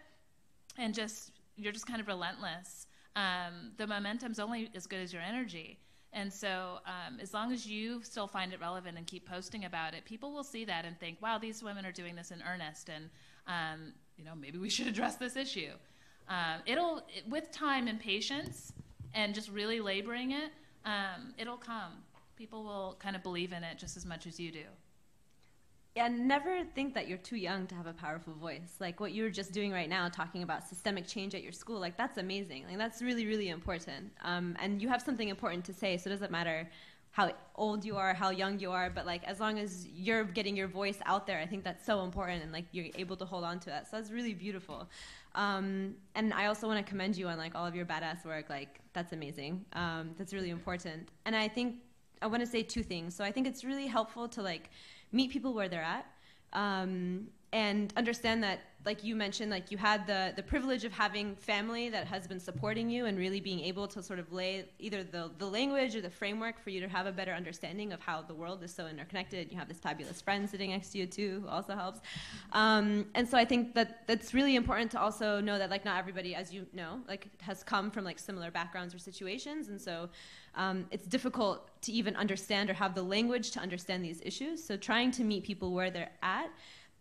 and just you're just kind of relentless um, the momentum's only as good as your energy. And so um, as long as you still find it relevant and keep posting about it people will see that and think wow these women are doing this in earnest and um, you know maybe we should address this issue um, it'll with time and patience and just really laboring it um, it'll come people will kind of believe in it just as much as you do And never think that you're too young to have a powerful voice. Like what you're just doing right now, talking about systemic change at your school, like that's amazing. Like that's really, really important. Um, and you have something important to say, so it doesn't matter how old you are, how young you are, but like as long as you're getting your voice out there, I think that's so important, and like you're able to hold on to that. So that's really beautiful. Um, and I also want to commend you on like all of your badass work. Like that's amazing. Um, that's really important. And I think I want to say two things. So I think it's really helpful to like meet people where they're at um, and understand that like you mentioned like you had the the privilege of having family that has been supporting you and really being able to sort of lay either the the language or the framework for you to have a better understanding of how the world is so interconnected. You have this fabulous friend sitting next to you too who also helps. Um, and so i think that that's really important to also know that like not everybody as you know like has come from like similar backgrounds or situations. And so um, it's difficult to even understand or have the language to understand these issues. So trying to meet people where they're at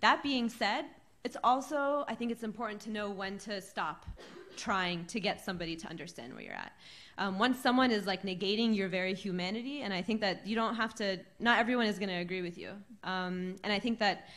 that being said it's also i think it's important to know when to stop trying to get somebody to understand where you're at. Um, once someone is like negating your very humanity and i think that you don't have to not everyone is going to agree with you. Um, and i think that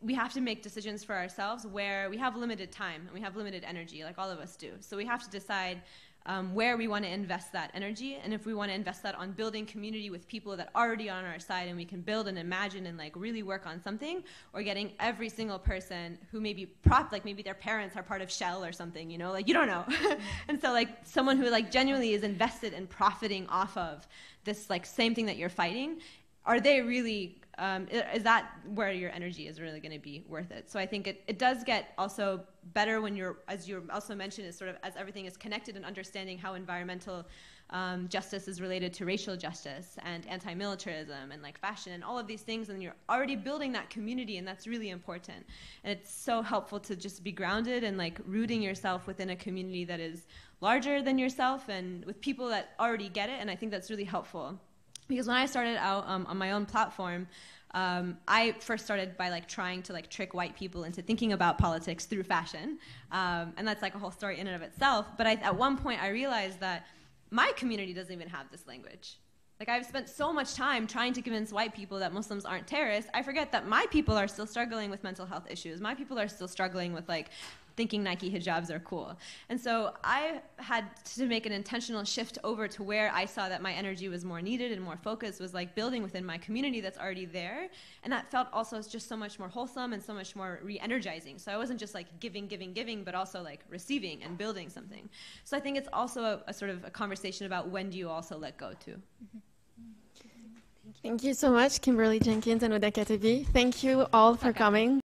we have to make decisions for ourselves where we have limited time and we have limited energy like all of us do. So we have to decide um, where we want to invest that energy and if we want to invest that on building community with people that are already on our side and we can build and imagine and like really work on something or getting every single person who maybe prop like maybe their parents are part of shell or something you know? Like you don't know. And so like someone who like genuinely is invested in profiting off of this like same thing that you're fighting are they really um, is that where your energy is really going to be worth it? So i think it, it does get also better when you're as you also mentioned is sort of as everything is connected and understanding how environmental um, justice is related to racial justice and anti-militarism and like fashion and all of these things and you're already building that community and that's really important. And it's so helpful to just be grounded and like rooting yourself within a community that is larger than yourself and with people that already get it and i think that's really helpful because when I started out um, on my own platform, um, I first started by like trying to like trick white people into thinking about politics through fashion, um, and that's like a whole story in and of itself. But I, at one point, I realized that my community doesn't even have this language. Like I've spent so much time trying to convince white people that Muslims aren't terrorists. I forget that my people are still struggling with mental health issues. My people are still struggling with like thinking Nike hijabs are cool. And so I had to make an intentional shift over to where I saw that my energy was more needed and more focused was like building within my community that's already there. And that felt also just so much more wholesome and so much more re-energizing. So I wasn't just like giving, giving, giving, but also like receiving and building something. So I think it's also a, a sort of a conversation about when do you also let go too. Thank you so much, Kimberly Jenkins and Hoda Katebi. Thank you all for coming.